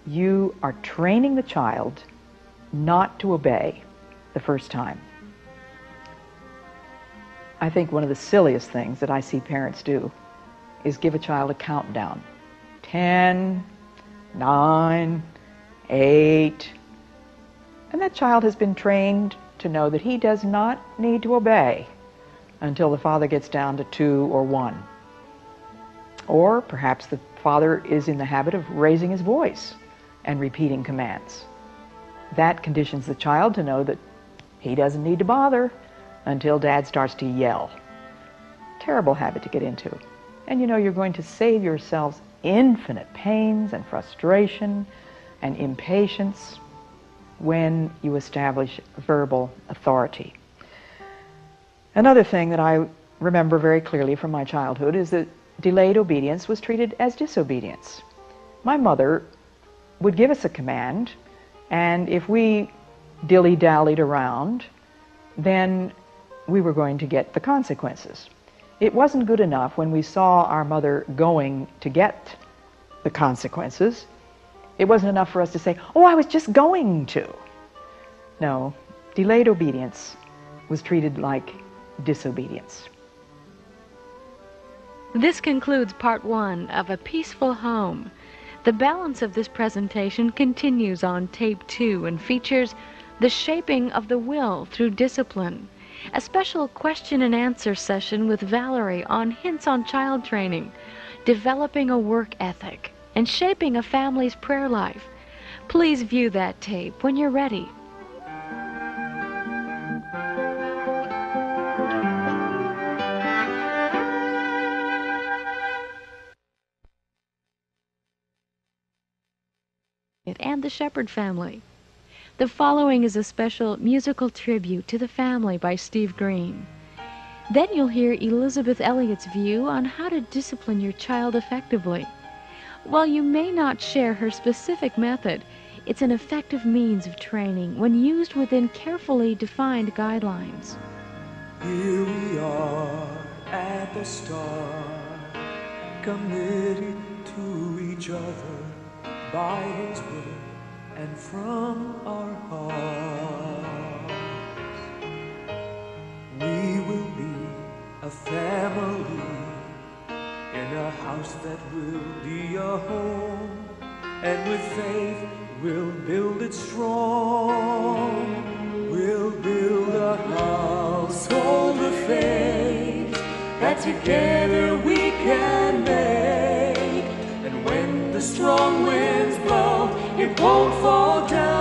you are training the child not to obey the first time. I think one of the silliest things that I see parents do is give a child a countdown 10, 9, 8. And that child has been trained to know that he does not need to obey until the father gets down to 2 or 1. Or perhaps the father is in the habit of raising his voice and repeating commands. That conditions the child to know that he doesn't need to bother until dad starts to yell. Terrible habit to get into. And you know you're going to save yourselves infinite pains and frustration and impatience when you establish verbal authority. Another thing that I remember very clearly from my childhood is that delayed obedience was treated as disobedience. My mother would give us a command, and if we dilly dallied around, then we were going to get the consequences. It wasn't good enough when we saw our mother going to get the consequences. It wasn't enough for us to say, Oh, I was just going to. No, delayed obedience was treated like disobedience. This concludes part one of A Peaceful Home. The balance of this presentation continues on tape two and features the shaping of the will through discipline, a special question and answer session with Valerie on hints on child training, developing a work ethic, and shaping a family's prayer life. Please view that tape when you're ready. And the Shepard family. The following is a special musical tribute to the family by Steve Green. Then you'll hear Elisabeth Elliot's view on how to discipline your child effectively. While you may not share her specific method, it's an effective means of training when used within carefully defined guidelines. Here we are at the start, committed to each other by His word and from our hearts. We will be a family in a house that will be a home, and with faith we'll build it strong. We'll build a household of faith that together we can make. The strong winds blow, it won't fall down.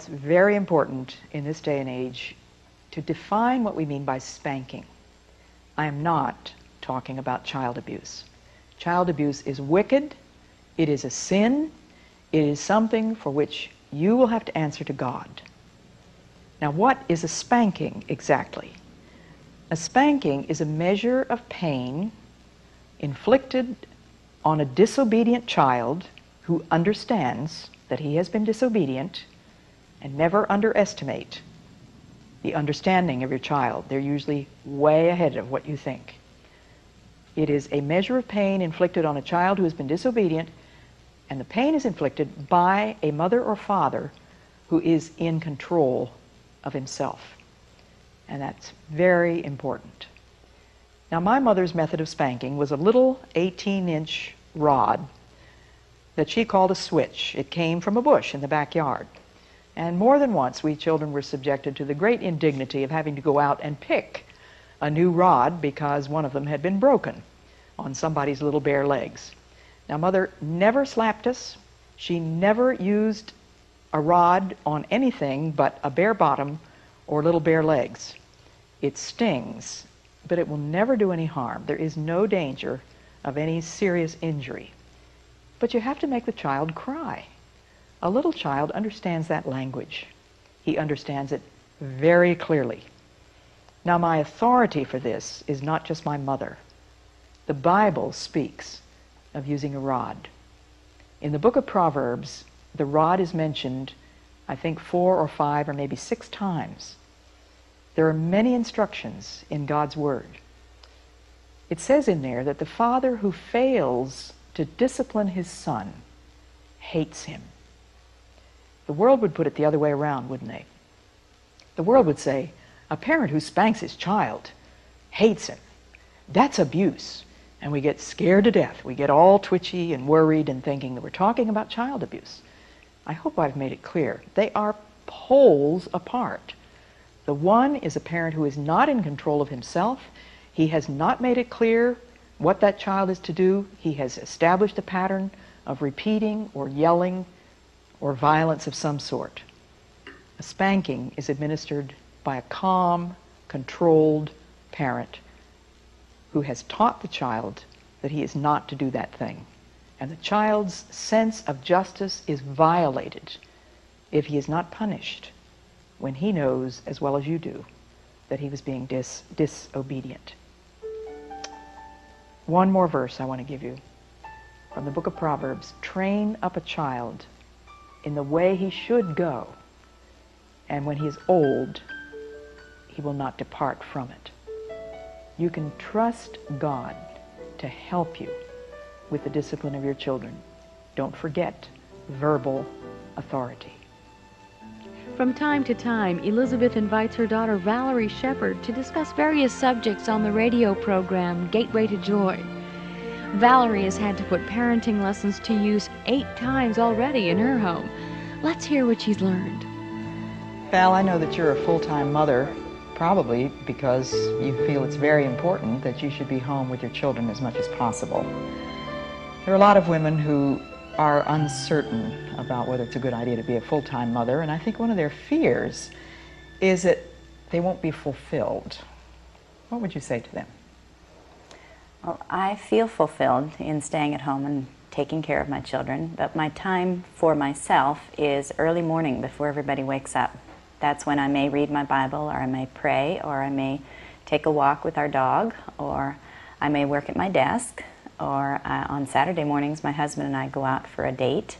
It's very important in this day and age to define what we mean by spanking. I am not talking about child abuse. Child abuse is wicked, it is a sin, it is something for which you will have to answer to God. Now, what is a spanking exactly? A spanking is a measure of pain inflicted on a disobedient child who understands that he has been disobedient and never underestimate the understanding of your child. They're usually way ahead of what you think. It is a measure of pain inflicted on a child who has been disobedient, and the pain is inflicted by a mother or father who is in control of himself. And that's very important. Now, my mother's method of spanking was a little 18 inch rod that she called a switch. It came from a bush in the backyard. And more than once, we children were subjected to the great indignity of having to go out and pick a new rod because one of them had been broken on somebody's little bare legs. Now, Mother never slapped us. She never used a rod on anything but a bare bottom or little bare legs. It stings, but it will never do any harm. There is no danger of any serious injury. But you have to make the child cry. A little child understands that language. He understands it very clearly. Now, my authority for this is not just my mother. The Bible speaks of using a rod. In the book of Proverbs, the rod is mentioned, I think, four or five or maybe six times. There are many instructions in God's Word. It says in there that the father who fails to discipline his son hates him. The world would put it the other way around, wouldn't they? The world would say, a parent who spanks his child hates him. That's abuse. And we get scared to death. We get all twitchy and worried and thinking that we're talking about child abuse. I hope I've made it clear. They are poles apart. The one is a parent who is not in control of himself. He has not made it clear what that child is to do. He has established a pattern of repeating or yelling or violence of some sort. A spanking is administered by a calm, controlled parent who has taught the child that he is not to do that thing. And the child's sense of justice is violated if he is not punished when he knows, as well as you do, that he was being dis- disobedient. One more verse I want to give you from the book of Proverbs train up a child in the way he should go, and when he is old, he will not depart from it. You can trust God to help you with the discipline of your children. Don't forget verbal authority. From time to time, Elisabeth invites her daughter Valerie Shepard to discuss various subjects on the radio program Gateway to Joy. Valerie has had to put parenting lessons to use eight times already in her home. Let's hear what she's learned. Val, I know that you're a full time mother, probably because you feel it's very important that you should be home with your children as much as possible. There are a lot of women who are uncertain about whether it's a good idea to be a full time mother, and I think one of their fears is that they won't be fulfilled. What would you say to them? Well, I feel fulfilled in staying at home and taking care of my children, but my time for myself is early morning before everybody wakes up. That's when I may read my Bible, or I may pray, or I may take a walk with our dog, or I may work at my desk, or uh, on Saturday mornings, my husband and I go out for a date.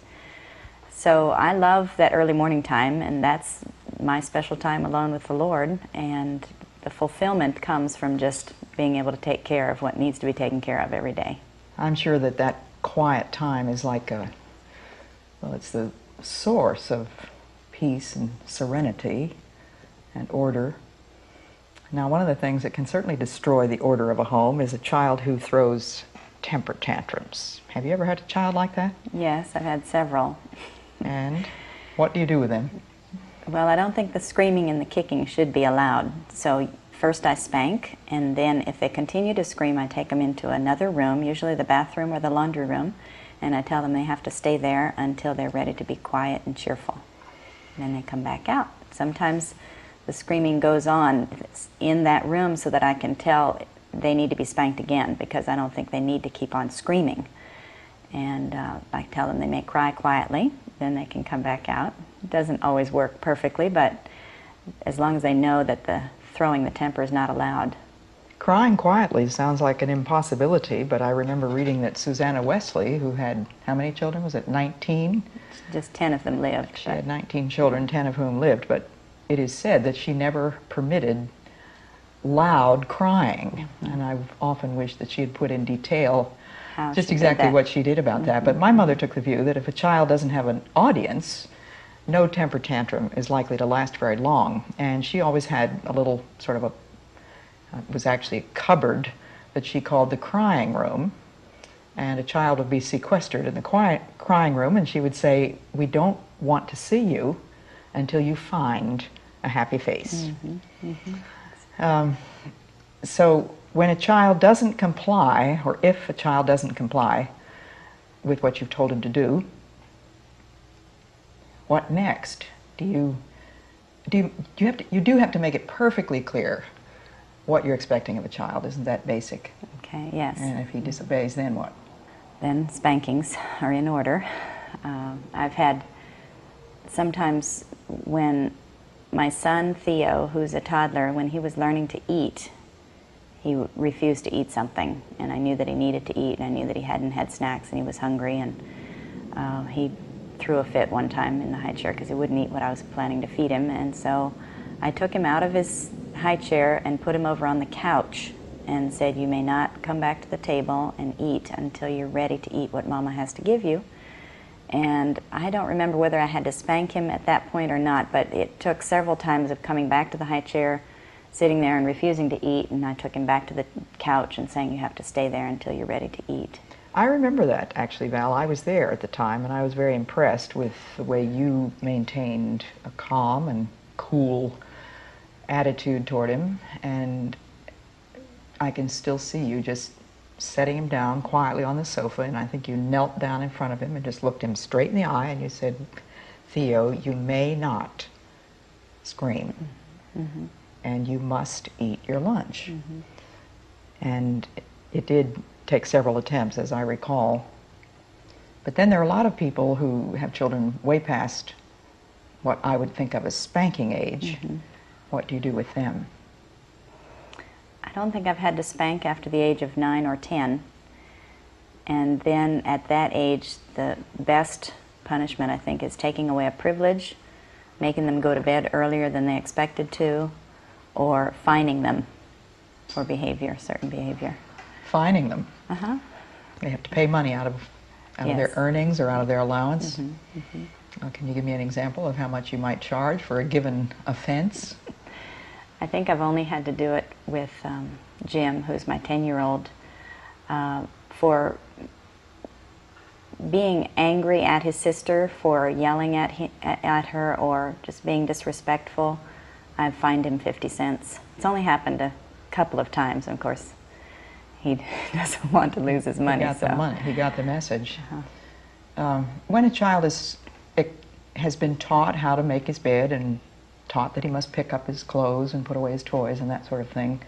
So I love that early morning time, and that's my special time alone with the Lord. And the fulfillment comes from just being able to take care of what needs to be taken care of every day. I'm sure that that quiet time is like a, well, it's the source of peace and serenity and order. Now, one of the things that can certainly destroy the order of a home is a child who throws temper tantrums. Have you ever had a child like that? Yes, I've had several. And what do you do with them? Well, I don't think the screaming and the kicking should be allowed. So first I spank, and then if they continue to scream, I take them into another room, usually the bathroom or the laundry room, and I tell them they have to stay there until they're ready to be quiet and cheerful. And then they come back out. Sometimes the screaming goes on in that room so that I can tell they need to be spanked again because I don't think they need to keep on screaming. And uh, I tell them they may cry quietly, then they can come back out. Doesn't always work perfectly, but as long as they know that the throwing the temper is not allowed. Crying quietly sounds like an impossibility, but I remember reading that Susanna Wesley, who had how many children? Was it 19? Just 10 of them lived. She had 19 children, 10 of whom lived, but it is said that she never permitted loud crying. Mm-hmm. And I often wish that she had put in detail How just exactly what she did about that. But my mm-hmm. mother took the view that if a child doesn't have an audience, no temper tantrum is likely to last very long. And she always had a little sort of a, uh, it was actually a cupboard that she called the crying room. And a child would be sequestered in the quiet crying room, and she would say, We don't want to see you until you find a happy face. Um, so when a child doesn't comply, or if a child doesn't comply with what you've told him to do, what next? Do you do you, do you have to, you do have to make it perfectly clear what you're expecting of a child. Isn't that basic? Okay, yes. And if he disobeys, then what? Then spankings are in order. Uh, I've had sometimes when my son Theo, who's a toddler, when he was learning to eat, he refused to eat something, and I knew that he needed to eat, and I knew that he hadn't had snacks, and he was hungry, and uh, he threw a fit one time in the high chair because he wouldn't eat what I was planning to feed him, and so I took him out of his high chair and put him over on the couch and said, You may not come back to the table and eat until you're ready to eat what Mama has to give you. And I don't remember whether I had to spank him at that point or not, but it took several times of coming back to the high chair, sitting there and refusing to eat, and I took him back to the couch and saying, You have to stay there until you're ready to eat. I remember that actually, Val. I was there at the time, and I was very impressed with the way you maintained a calm and cool attitude toward him. And I can still see you just setting him down quietly on the sofa, and I think you knelt down in front of him and just looked him straight in the eye, and you said, Theo, you may not scream, Mm-hmm. and you must eat your lunch. Mm-hmm. And it did take several attempts, as I recall. But then there are a lot of people who have children way past what I would think of as spanking age. Mm-hmm. What do you do with them? I don't think I've had to spank after the age of nine or ten. And then at that age, the best punishment, I think, is taking away a privilege, making them go to bed earlier than they expected to, or fining them for behavior, certain behavior. Fining them. Uh huh. They have to pay money out of out of their earnings or out of their allowance. Mm-hmm. Uh, can you give me an example of how much you might charge for a given offense? I think I've only had to do it with um, Jim, who's my 10 year old, uh, for being angry at his sister for yelling at, he, at her or just being disrespectful. I've fined him 50 cents. It's only happened a couple of times, of course, he doesn't want to lose his money. he got so. the money. He got the message. Uh-huh. Um, when a child is it has been taught how to make his bed and taught that he must pick up his clothes and put away his toys and that sort of thing,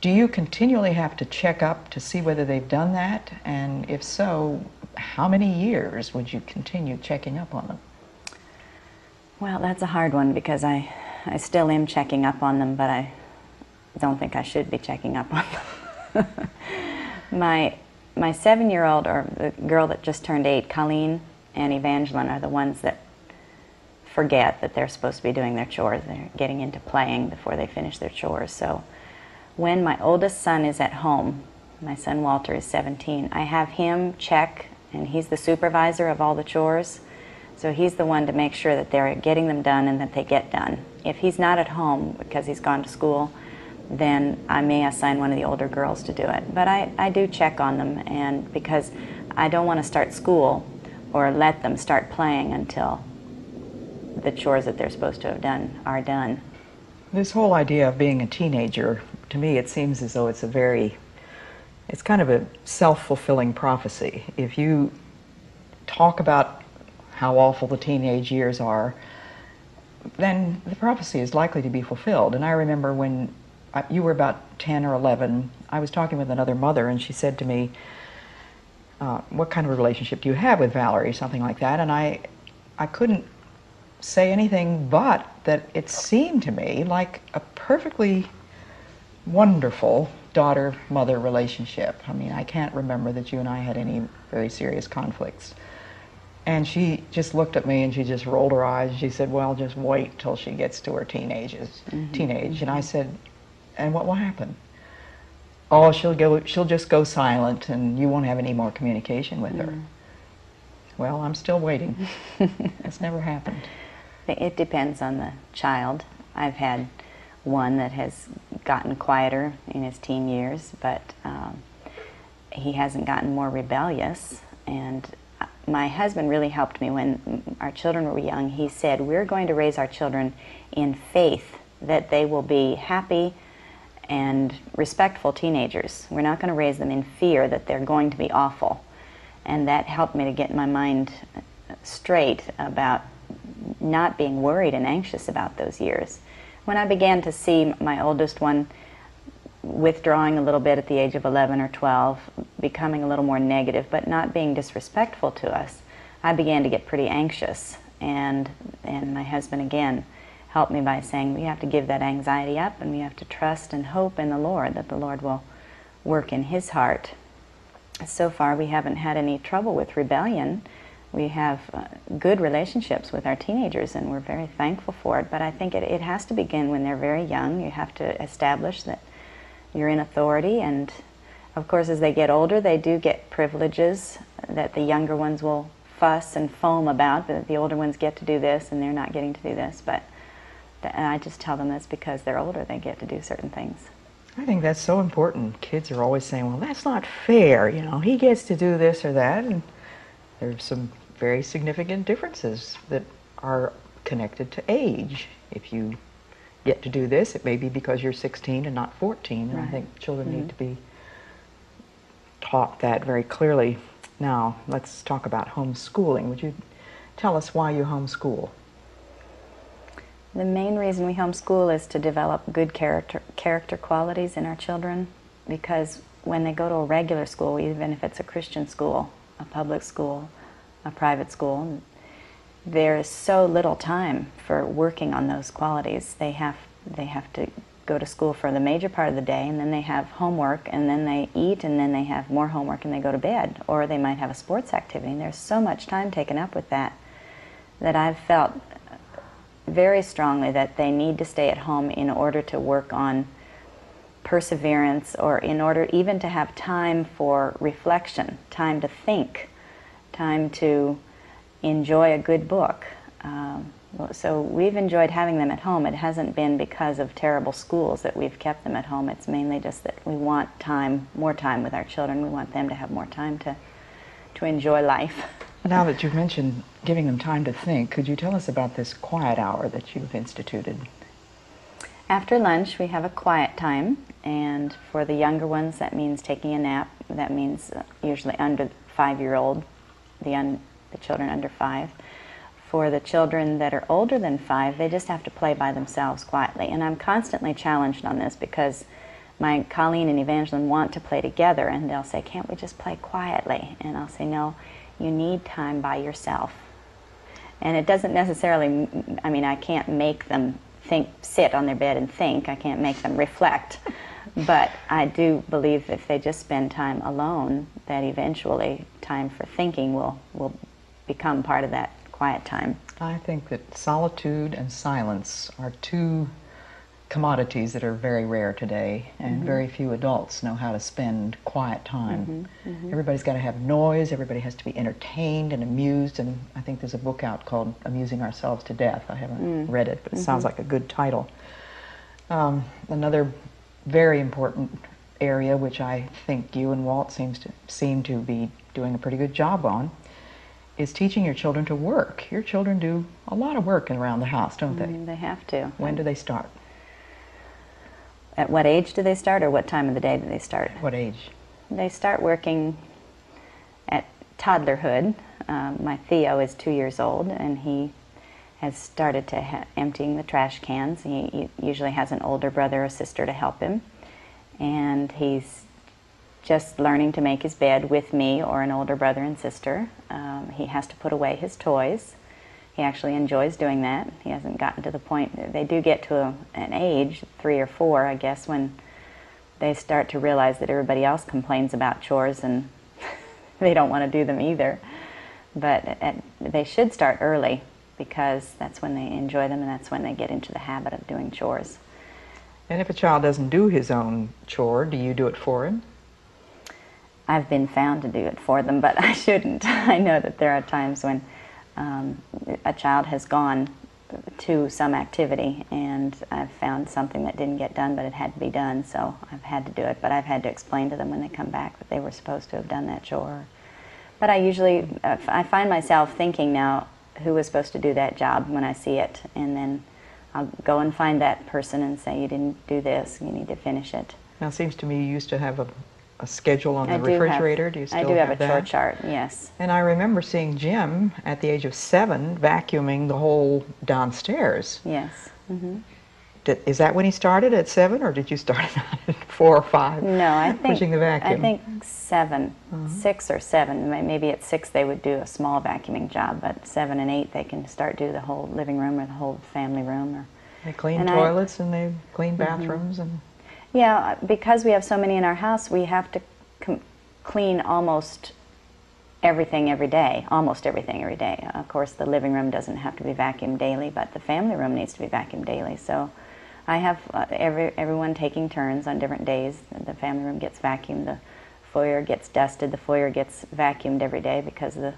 do you continually have to check up to see whether they've done that? And if so, how many years would you continue checking up on them? Well, that's a hard one because I, I still am checking up on them, but I don't think I should be checking up on them. my my seven year old, or the girl that just turned eight, Colleen and Evangeline, are the ones that forget that they're supposed to be doing their chores. They're getting into playing before they finish their chores. So when my oldest son is at home, my son Walter is 17, I have him check, and he's the supervisor of all the chores. So he's the one to make sure that they're getting them done and that they get done. If he's not at home because he's gone to school, then I may assign one of the older girls to do it. But I, I do check on them, and because I don't want to start school or let them start playing until the chores that they're supposed to have done are done. This whole idea of being a teenager, to me, it seems as though it's a very, it's kind of a self fulfilling prophecy. If you talk about how awful the teenage years are, then the prophecy is likely to be fulfilled. And I remember when you were about 10 or 11, I was talking with another mother, and she said to me, uh, What kind of a relationship do you have with Valerie? Something like that. And I, I couldn't say anything but that it seemed to me like a perfectly wonderful daughter mother relationship. I mean, I can't remember that you and I had any very serious conflicts. And she just looked at me and she just rolled her eyes. She said, Well, just wait till she gets to her teenages, teenage. And I said, And what will happen? Oh, she'll go she'll just go silent and you won't have any more communication with her. Well, I'm still waiting. it's never happened. It depends on the child. I've had one that has gotten quieter in his teen years, but um, he hasn't gotten more rebellious. And uh, my husband really helped me when our children were young. He said, We're going to raise our children in faith that they will be happy and respectful teenagers. We're not going to raise them in fear that they're going to be awful. And that helped me to get my mind uh, straight about not being worried and anxious about those years. When I began to see my oldest one withdrawing a little bit at the age of 11 or 12, becoming a little more negative, but not being disrespectful to us, I began to get pretty anxious. And, and my husband again helped me by saying we have to give that anxiety up and we have to trust and hope in the Lord that the Lord will work in his heart. So far, we haven't had any trouble with rebellion we have uh, good relationships with our teenagers and we're very thankful for it but i think it, it has to begin when they're very young you have to establish that you're in authority, and of course, as they get older, they do get privileges that the younger ones will fuss and foam about. That the older ones get to do this, and they're not getting to do this. But and I just tell them that's because they're older; they get to do certain things. I think that's so important. Kids are always saying, well, that's not fair. You know, he gets to do this or that. And there's some very significant differences that are connected to age. If you get to do this, it may be because you're 16 and not 14. And I think children need mm-hmm. to be taught that very clearly. Now, let's talk about homeschooling. Would you tell us why you homeschool? The main reason we homeschool is to develop good character character qualities in our children because when they go to a regular school, even if it's a Christian school, a public school, a private school, there is so little time for working on those qualities. They have they have to go to school for the major part of the day and then they have homework and then they eat and then they have more homework and they go to bed or they might have a sports activity. And there's so much time taken up with that that I've felt very strongly that they need to stay at home in order to work on perseverance or in order even to have time for reflection, time to think, time to enjoy a good book. Um, so we've enjoyed having them at home. It hasn't been because of terrible schools that we've kept them at home. It's mainly just that we want time, more time with our children. We want them to have more time to, to enjoy life. Now that you've mentioned giving them time to think, could you tell us about this quiet hour that you've instituted? After lunch, we have a quiet time, and for the younger ones, that means taking a nap. That means uh, usually under five-year-old, the un- the children under five. For the children that are older than five, they just have to play by themselves quietly. And I'm constantly challenged on this because my Colleen and Evangeline want to play together, and they'll say, "Can't we just play quietly?" And I'll say, "No, you need time by yourself." And it doesn't necessarily, I mean, I can't make them think, sit on their bed and think. I can't make them reflect. But I do believe if they just spend time alone, that eventually time for thinking will, will become part of that quiet time. I think that solitude and silence are two commodities that are very rare today, and mm-hmm. very few adults know how to spend quiet time. Mm-hmm. Mm-hmm. Everybody's got to have noise, everybody has to be entertained and amused, and I think there's a book out called Amusing Ourselves to Death. I haven't mm. read it, but it sounds like a good title. Um, another very important area, which I think you and Walt seems to seem to be doing a pretty good job on, is teaching your children to work. Your children do a lot of work around the house, don't they? Mm, They have to. When do they start? At what age do they start, or what time of the day do they start? What age? They start working at toddlerhood. Um, my Theo is two years old, and he has started to ha- emptying the trash cans. He, he usually has an older brother or sister to help him, and he's just learning to make his bed with me or an older brother and sister. Um, he has to put away his toys. He actually enjoys doing that. He hasn't gotten to the point. They do get to a, an age, three or four, I guess, when they start to realize that everybody else complains about chores and they don't want to do them either. But at, they should start early because that's when they enjoy them and that's when they get into the habit of doing chores. And if a child doesn't do his own chore, do you do it for him? I've been found to do it for them, but I shouldn't. I know that there are times when um, a child has gone to some activity and I've found something that didn't get done, but it had to be done, so I've had to do it. But I've had to explain to them when they come back that they were supposed to have done that chore. But I usually, I find myself thinking now, who was supposed to do that job when I see it, and then I'll go and find that person and say, you didn't do this, you need to finish it. Now, it seems to me you used to have a, a schedule on the I have- refrigerator. do you still I do have, a that? chore chart, yes. And I remember seeing Jim at the age of seven vacuuming the whole downstairs. Yes. hmm Did, is that when he started at seven, or did you start at four or five? No, I think pushing the vacuum. I think 7 six or seven. Maybe at six they would do a small vacuuming job, but seven and eight they can start do the whole living room or the whole family room. Or they clean and I- Mm-hmm. toilets and they clean bathrooms and yeah, because we have so many in our house, we have to com- clean almost everything every day. Almost everything every day. Of course, the living room doesn't have to be vacuumed daily, but the family room needs to be vacuumed daily. So. I have uh, every, everyone taking turns on different days. The family room gets vacuumed, the foyer gets dusted, the foyer gets vacuumed every day because of the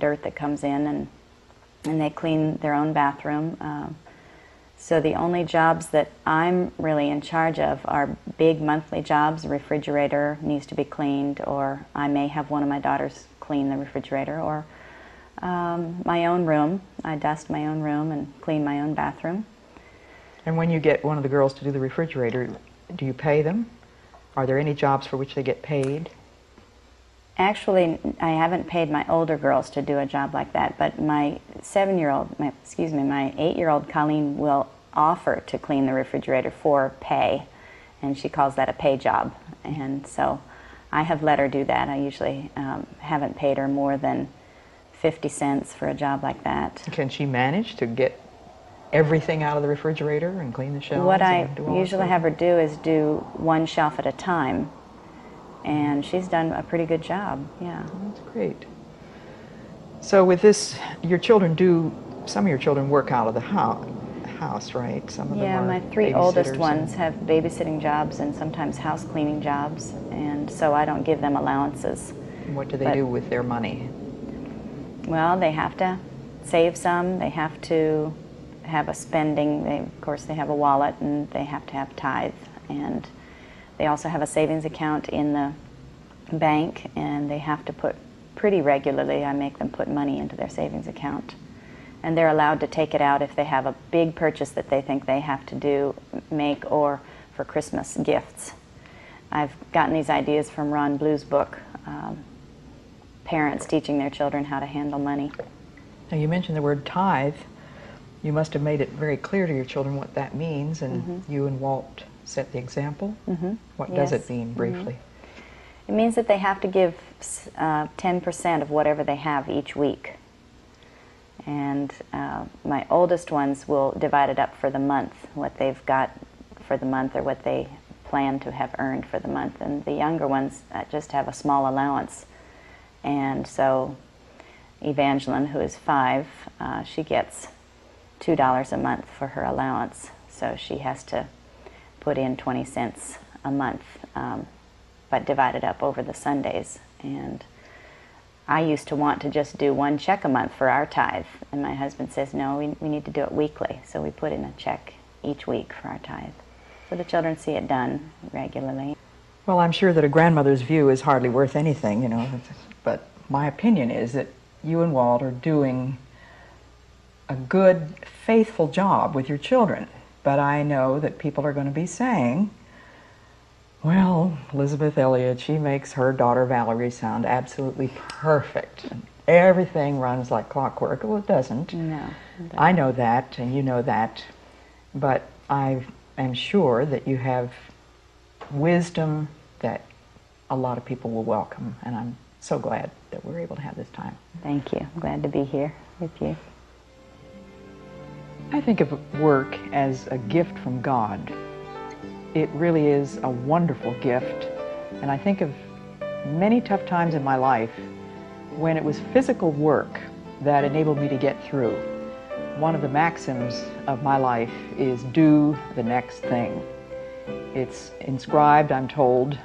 dirt that comes in, and, and they clean their own bathroom. Um, so the only jobs that I'm really in charge of are big monthly jobs. Refrigerator needs to be cleaned, or I may have one of my daughters clean the refrigerator, or um, my own room. I dust my own room and clean my own bathroom. And when you get one of the girls to do the refrigerator, do you pay them? Are there any jobs for which they get paid? Actually, I haven't paid my older girls to do a job like that, but my seven-year-old, my, excuse me, my eight-year-old Colleen will offer to clean the refrigerator for pay, and she calls that a pay job. And so I have let her do that. I usually um, haven't paid her more than 50 cents for a job like that. Can she manage to get everything out of the refrigerator and clean the shelves? What I and do all that usually have her do is do one shelf at a time, and she's done a pretty good job. Yeah. That's great. So with this, your children do, some of your children work out of the house, house right? Some of Yeah, them are my three oldest ones and- have babysitting jobs and sometimes house cleaning jobs, and so I don't give them allowances. What do they but- do with their money? Well, they have to save some. They have to have a spending. They, of course, they have a wallet, and they have to have tithe. And they also have a savings account in the bank, and they have to put pretty regularly. I make them put money into their savings account, and they're allowed to take it out if they have a big purchase that they think they have to do, make, or for Christmas gifts. I've gotten these ideas from Ron Blue's book. Um, parents teaching their children how to handle money. Now you mentioned the word tithe. You must have made it very clear to your children what that means, and you and Walt set the example. Mhm. What does it mean, briefly? It means that they have to give uh, 10% of whatever they have each week. And uh, my oldest ones will divide it up for the month, what they've got for the month or what they plan to have earned for the month. And the younger ones uh, just have a small allowance. And so Evangeline, who is five, uh, she gets $2 a month for her allowance. So she has to put in 20 cents a month, um, but divided up over the Sundays. And I used to want to just do one check a month for our tithe. And my husband says, no, we, we need to do it weekly. So we put in a check each week for our tithe. So the children see it done regularly. Well, I'm sure that a grandmother's view is hardly worth anything, you know, but my opinion is that you and Walt are doing a good, faithful job with your children. But I know that people are going to be saying, well, Elisabeth Elliot, she makes her daughter Valerie sound absolutely perfect. Everything runs like clockwork. Well, it doesn't. No. I know that, and you know that, but I am sure that you have wisdom that a lot of people will welcome, and I'm so glad that we're able to have this time. Thank you. I'm glad to be here with you. I think of work as a gift from God. It really is a wonderful gift, and I think of many tough times in my life when it was physical work that enabled me to get through. One of the maxims of my life is do the next thing. It's inscribed, I'm told,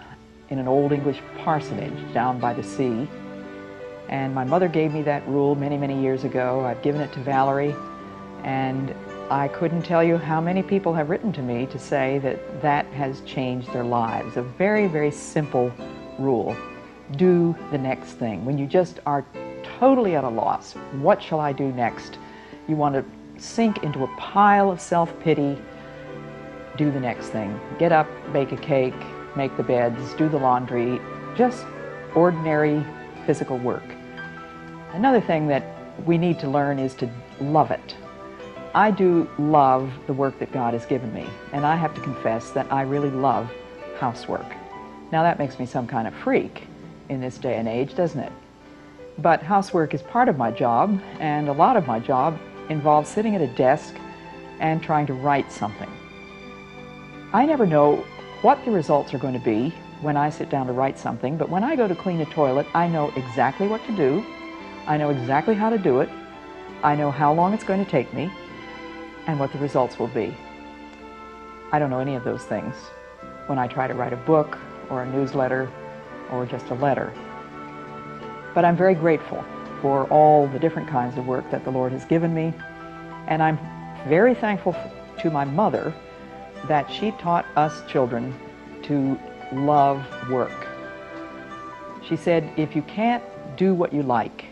in an old English parsonage down by the sea. And my mother gave me that rule many, many years ago. I've given it to Valerie, and I couldn't tell you how many people have written to me to say that that has changed their lives. A very, very simple rule. Do the next thing. When you just are totally at a loss, what shall I do next? You want to sink into a pile of self-pity, do the next thing. Get up, bake a cake, make the beds, do the laundry, just ordinary physical work. Another thing that we need to learn is to love it. I do love the work that God has given me, and I have to confess that I really love housework. Now that makes me some kind of freak in this day and age, doesn't it? But housework is part of my job, and a lot of my job involves sitting at a desk and trying to write something. I never know what the results are going to be when I sit down to write something, but when I go to clean a toilet, I know exactly what to do. I know exactly how to do it. I know how long it's going to take me and what the results will be. I don't know any of those things when I try to write a book or a newsletter or just a letter. But I'm very grateful for all the different kinds of work that the Lord has given me, and I'm very thankful to my mother that she taught us children to love work. She said, if you can't do what you like,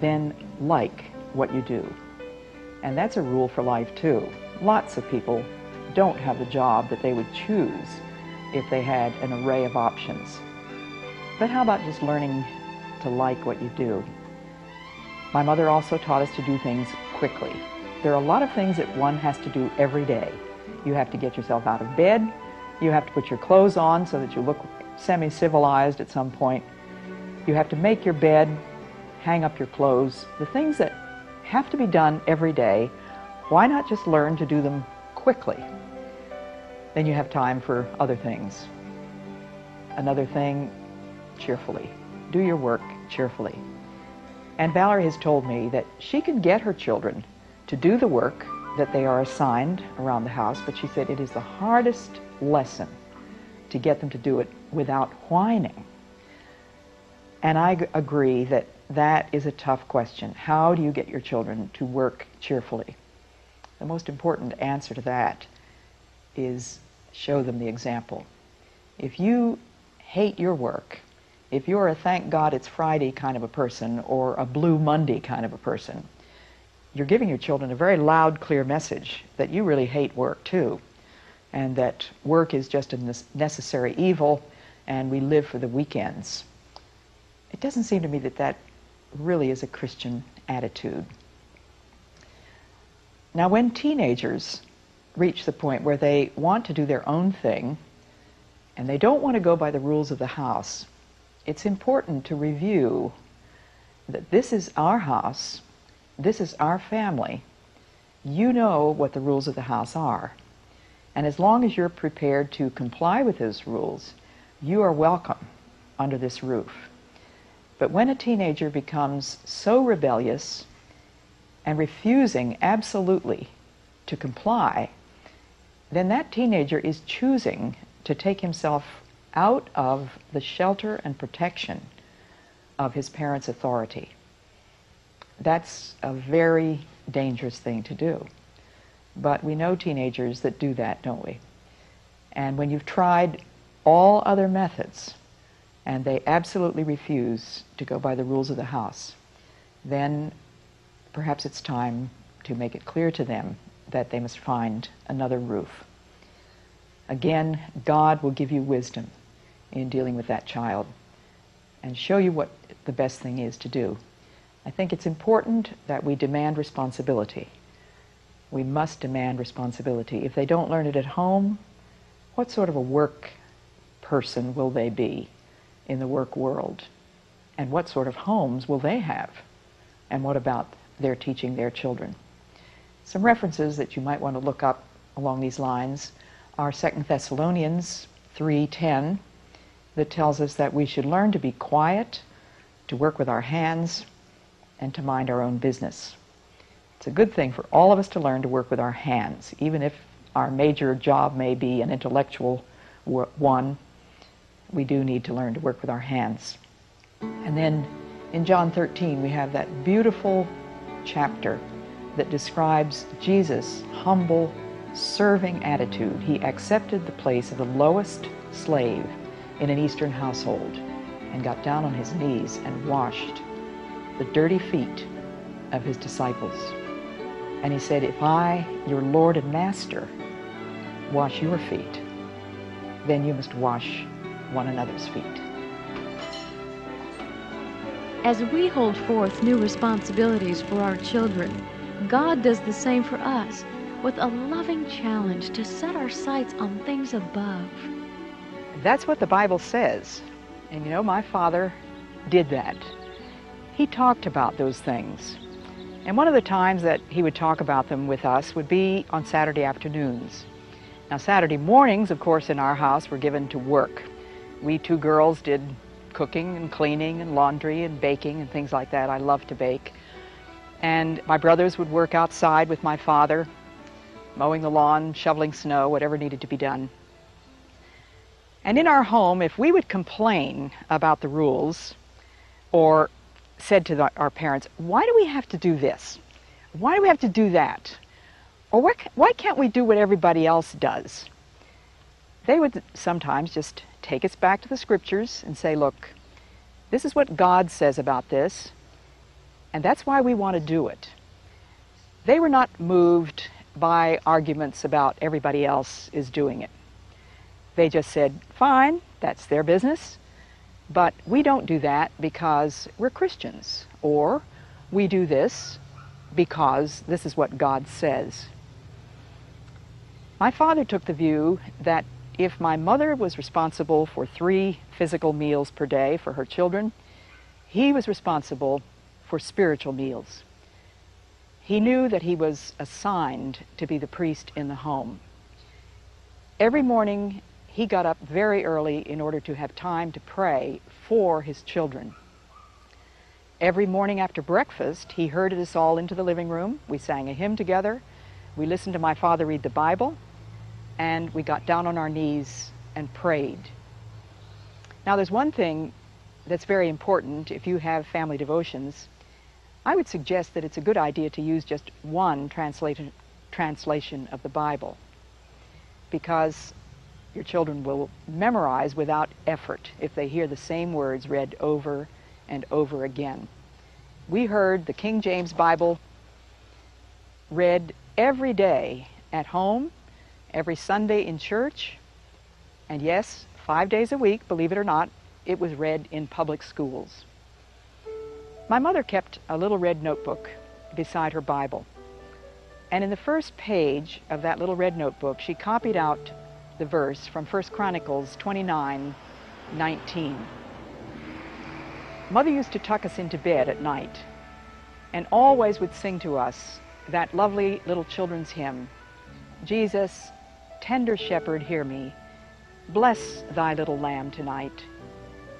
then like what you do. And that's a rule for life too. Lots of people don't have the job that they would choose if they had an array of options. But how about just learning to like what you do? My mother also taught us to do things quickly. There are a lot of things that one has to do every day. You have to get yourself out of bed. You have to put your clothes on so that you look semi-civilized at some point. You have to make your bed, hang up your clothes. The things that have to be done every day, why not just learn to do them quickly? Then you have time for other things. Another thing, cheerfully. Do your work cheerfully. And Valerie has told me that she can get her children to do the work that they are assigned around the house, but she said it is the hardest lesson to get them to do it without whining. And I agree that that is a tough question. How do you get your children to work cheerfully? The most important answer to that is show them the example. If you hate your work, if you're a thank God it's Friday kind of a person or a blue Monday kind of a person, you're giving your children a very loud, clear message that you really hate work too, and that work is just a necessary evil and we live for the weekends. It doesn't seem to me that that really is a Christian attitude. Now, when teenagers reach the point where they want to do their own thing and they don't want to go by the rules of the house, it's important to review that this is our house, this is our family. You know what the rules of the house are. And as long as you're prepared to comply with those rules, you are welcome under this roof. But when a teenager becomes so rebellious and refusing absolutely to comply, then that teenager is choosing to take himself out of the shelter and protection of his parents' authority. That's a very dangerous thing to do. But we know teenagers that do that, don't we? And when you've tried all other methods and they absolutely refuse to go by the rules of the house, then perhaps it's time to make it clear to them that they must find another roof. Again, God will give you wisdom in dealing with that child and show you what the best thing is to do. I think it's important that we demand responsibility. We must demand responsibility. If they don't learn it at home, what sort of a work person will they be in the work world? And what sort of homes will they have? And what about their teaching their children? Some references that you might want to look up along these lines are 2 Thessalonians 3:10 that tells us that we should learn to be quiet, to work with our hands, and to mind our own business. It's a good thing for all of us to learn to work with our hands, even if our major job may be an intellectual one. We do need to learn to work with our hands. And then in John 13, we have that beautiful chapter that describes Jesus' humble, serving attitude. He accepted the place of the lowest slave in an Eastern household and got down on his knees and washed the dirty feet of his disciples. And he said, If I, your Lord and Master, wash your feet, then you must wash one another's feet. As we hold forth new responsibilities for our children, God does the same for us with a loving challenge to set our sights on things above. That's what the Bible says. And you know, my father did that. He talked about those things. And one of the times that he would talk about them with us would be on Saturday afternoons. Now, Saturday mornings, of course, in our house were given to work. We two girls did cooking and cleaning and laundry and baking and things like that. I love to bake. And my brothers would work outside with my father. mowing the lawn, shoveling snow, whatever needed to be done. And in our home, if we would complain about the rules or said to the, our parents, why do we have to do this? Why do we have to do that? Or why, why can't we do what everybody else does? They would sometimes just take us back to the scriptures and say, look, this is what God says about this, and that's why we want to do it. They were not moved by arguments about everybody else is doing it. They just said, fine, that's their business, but we don't do that because we're Christians, or we do this because this is what God says. My father took the view that if my mother was responsible for three physical meals per day for her children, he was responsible for spiritual meals. He knew that he was assigned to be the priest in the home. Every morning, he got up very early in order to have time to pray for his children. Every morning after breakfast, he herded us all into the living room. We sang a hymn together. We listened to my father read the Bible. And we got down on our knees and prayed. Now, there's one thing that's very important if you have family devotions I would suggest that it's a good idea to use just one translation, of the Bible because your children will memorize without effort if they hear the same words read over and over again. We heard the King James Bible read every day at home, every Sunday in church, and yes, five days a week, believe it or not, it was read in public schools. My mother kept a little red notebook beside her Bible. And in the first page of that little red notebook, she copied out the verse from 1 Chronicles 29 19. Mother used to tuck us into bed at night and always would sing to us that lovely little children's hymn Jesus, tender shepherd, hear me. Bless thy little lamb tonight.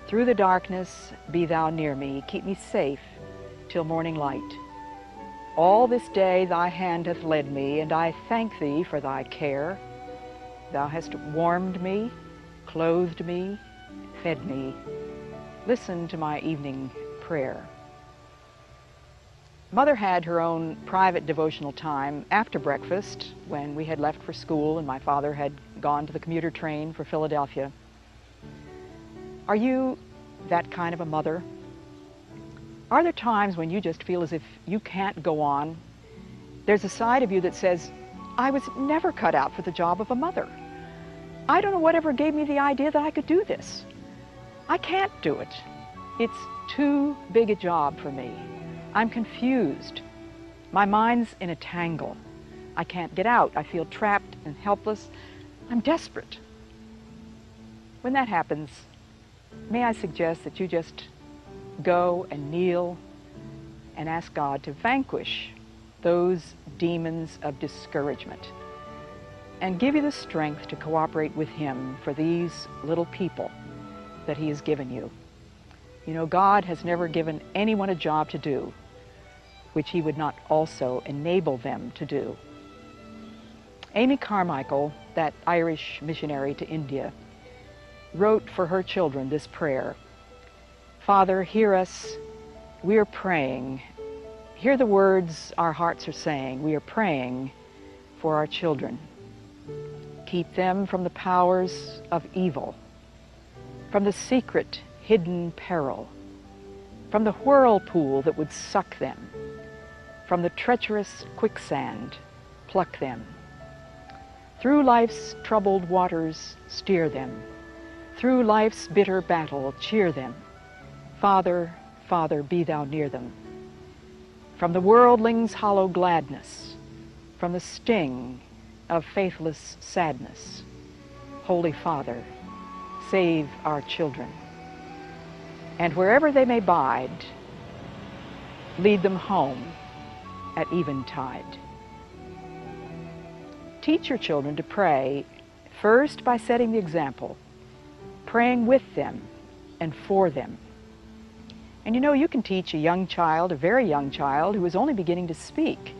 Through the darkness be thou near me, keep me safe till morning light. All this day thy hand hath led me, and I thank thee for thy care. Thou hast warmed me, clothed me, fed me. Listen to my evening prayer. Mother had her own private devotional time after breakfast when we had left for school and my father had gone to the commuter train for Philadelphia. Are you that kind of a mother? Are there times when you just feel as if you can't go on? There's a side of you that says, I was never cut out for the job of a mother. I don't know whatever gave me the idea that I could do this. I can't do it. It's too big a job for me. I'm confused. My mind's in a tangle. I can't get out. I feel trapped and helpless. I'm desperate. When that happens, may I suggest that you just go and kneel and ask God to vanquish those demons of discouragement and give you the strength to cooperate with Him for these little people that He has given you. You know, God has never given anyone a job to do which He would not also enable them to do. Amy Carmichael, that Irish missionary to India, wrote for her children this prayer Father, hear us. We are praying. Hear the words our hearts are saying. We are praying for our children. Keep them from the powers of evil, from the secret, hidden peril, from the whirlpool that would suck them, from the treacherous quicksand, pluck them. Through life's troubled waters, steer them through life's bitter battle, cheer them. Father, Father, be thou near them. From the worldling's hollow gladness, from the sting of faithless sadness, Holy Father, save our children. And wherever they may bide, lead them home at eventide. Teach your children to pray first by setting the example praying with them and for them. And you know, you can teach a young child, a very young child, who is only beginning to speak,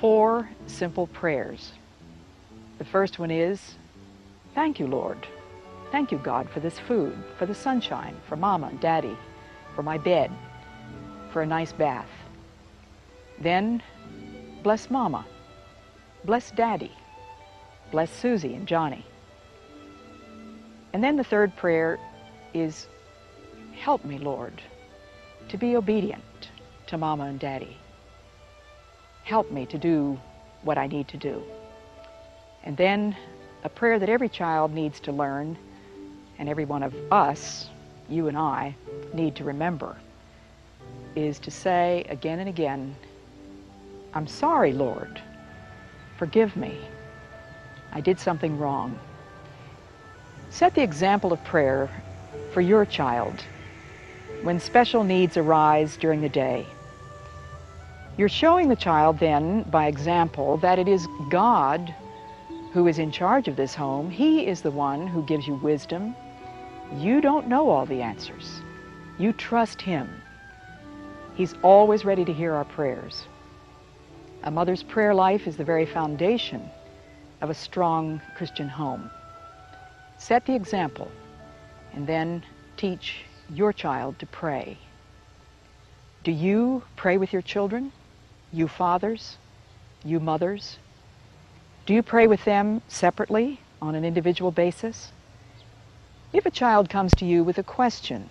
four simple prayers. The first one is, Thank you, Lord. Thank you, God, for this food, for the sunshine, for Mama and Daddy, for my bed, for a nice bath. Then, bless Mama, bless Daddy, bless Susie and Johnny. And then the third prayer is, Help me, Lord, to be obedient to Mama and Daddy. Help me to do what I need to do. And then a prayer that every child needs to learn, and every one of us, you and I, need to remember, is to say again and again, I'm sorry, Lord. Forgive me. I did something wrong. Set the example of prayer for your child when special needs arise during the day. You're showing the child then, by example, that it is God who is in charge of this home. He is the one who gives you wisdom. You don't know all the answers. You trust Him. He's always ready to hear our prayers. A mother's prayer life is the very foundation of a strong Christian home. Set the example and then teach your child to pray. Do you pray with your children? You fathers? You mothers? Do you pray with them separately on an individual basis? If a child comes to you with a question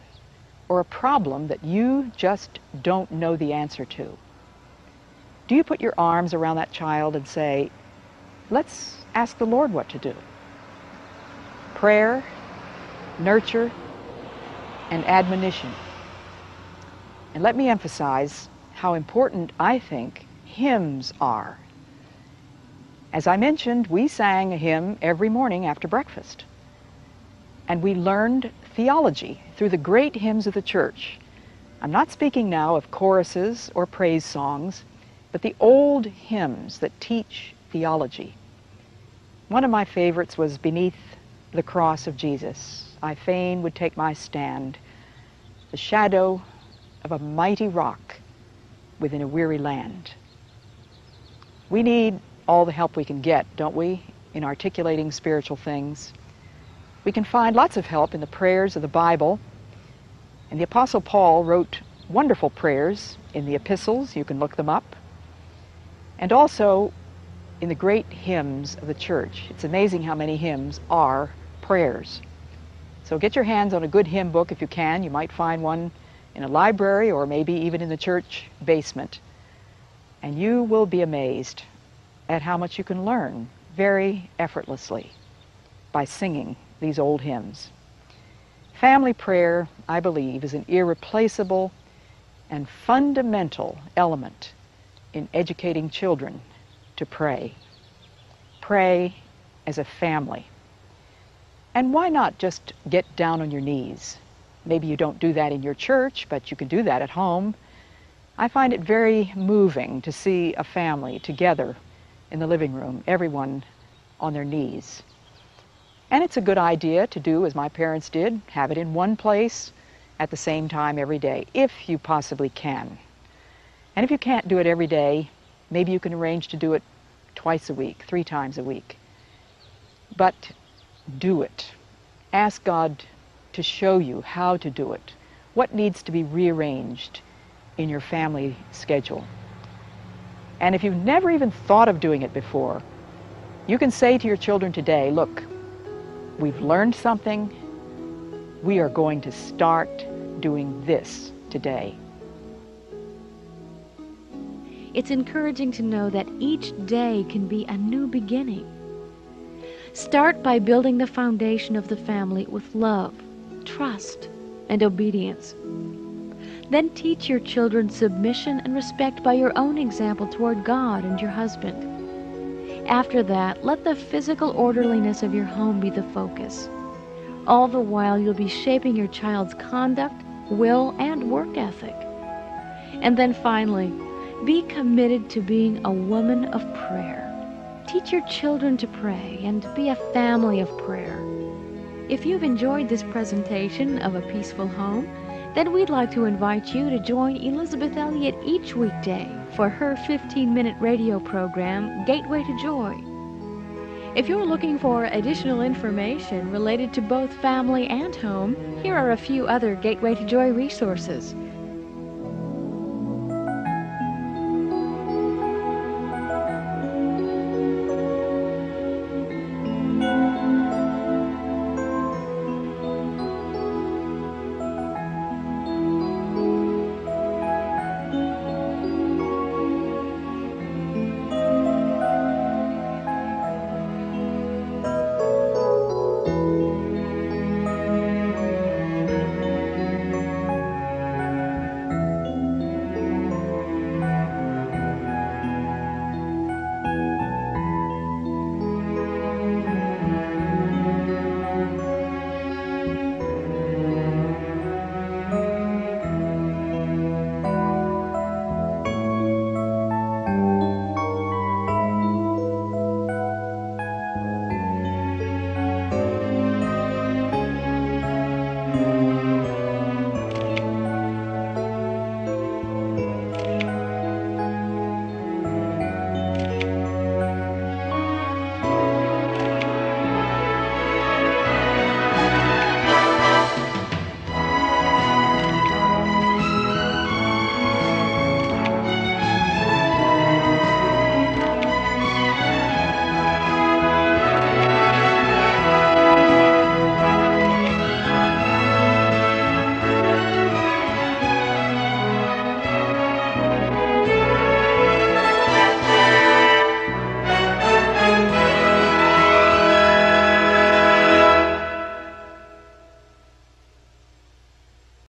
or a problem that you just don't know the answer to, do you put your arms around that child and say, let's ask the Lord what to do? Prayer, nurture, and admonition. And let me emphasize how important I think hymns are. As I mentioned, we sang a hymn every morning after breakfast. And we learned theology through the great hymns of the church. I'm not speaking now of choruses or praise songs, but the old hymns that teach theology. One of my favorites was Beneath the Cross of Jesus. I fain would take my stand, the shadow of a mighty rock within a weary land. We need all the help we can get, don't we, in articulating spiritual things. We can find lots of help in the prayers of the Bible. And the Apostle Paul wrote wonderful prayers in the epistles, you can look them up, and also in the great hymns of the church. It's amazing how many hymns are prayers. So get your hands on a good hymn book if you can. You might find one in a library or maybe even in the church basement. And you will be amazed at how much you can learn very effortlessly by singing these old hymns. Family prayer, I believe, is an irreplaceable and fundamental element in educating children to pray. Pray as a family. And why not just get down on your knees? Maybe you don't do that in your church, but you can do that at home. I find it very moving to see a family together in the living room, everyone on their knees. And it's a good idea to do as my parents did, have it in one place at the same time every day, if you possibly can. And if you can't do it every day, maybe you can arrange to do it twice a week, three times a week. But do it. Ask God to show you how to do it, what needs to be rearranged in your family schedule. And if you've never even thought of doing it before, you can say to your children today, look, we've learned something. We are going to start doing this today. It's encouraging to know that each day can be a new beginning. Start by building the foundation of the family with love, trust, and obedience. Then teach your children submission and respect by your own example toward God and your husband. After that, let the physical orderliness of your home be the focus. All the while, you'll be shaping your child's conduct, will, and work ethic. And then finally, be committed to being a woman of prayer. Teach your children to pray and be a family of prayer. If you've enjoyed this presentation of A Peaceful Home, then we'd like to invite you to join Elisabeth Elliot each weekday for her 15 minute radio program, Gateway to Joy. If you're looking for additional information related to both family and home, here are a few other Gateway to Joy resources.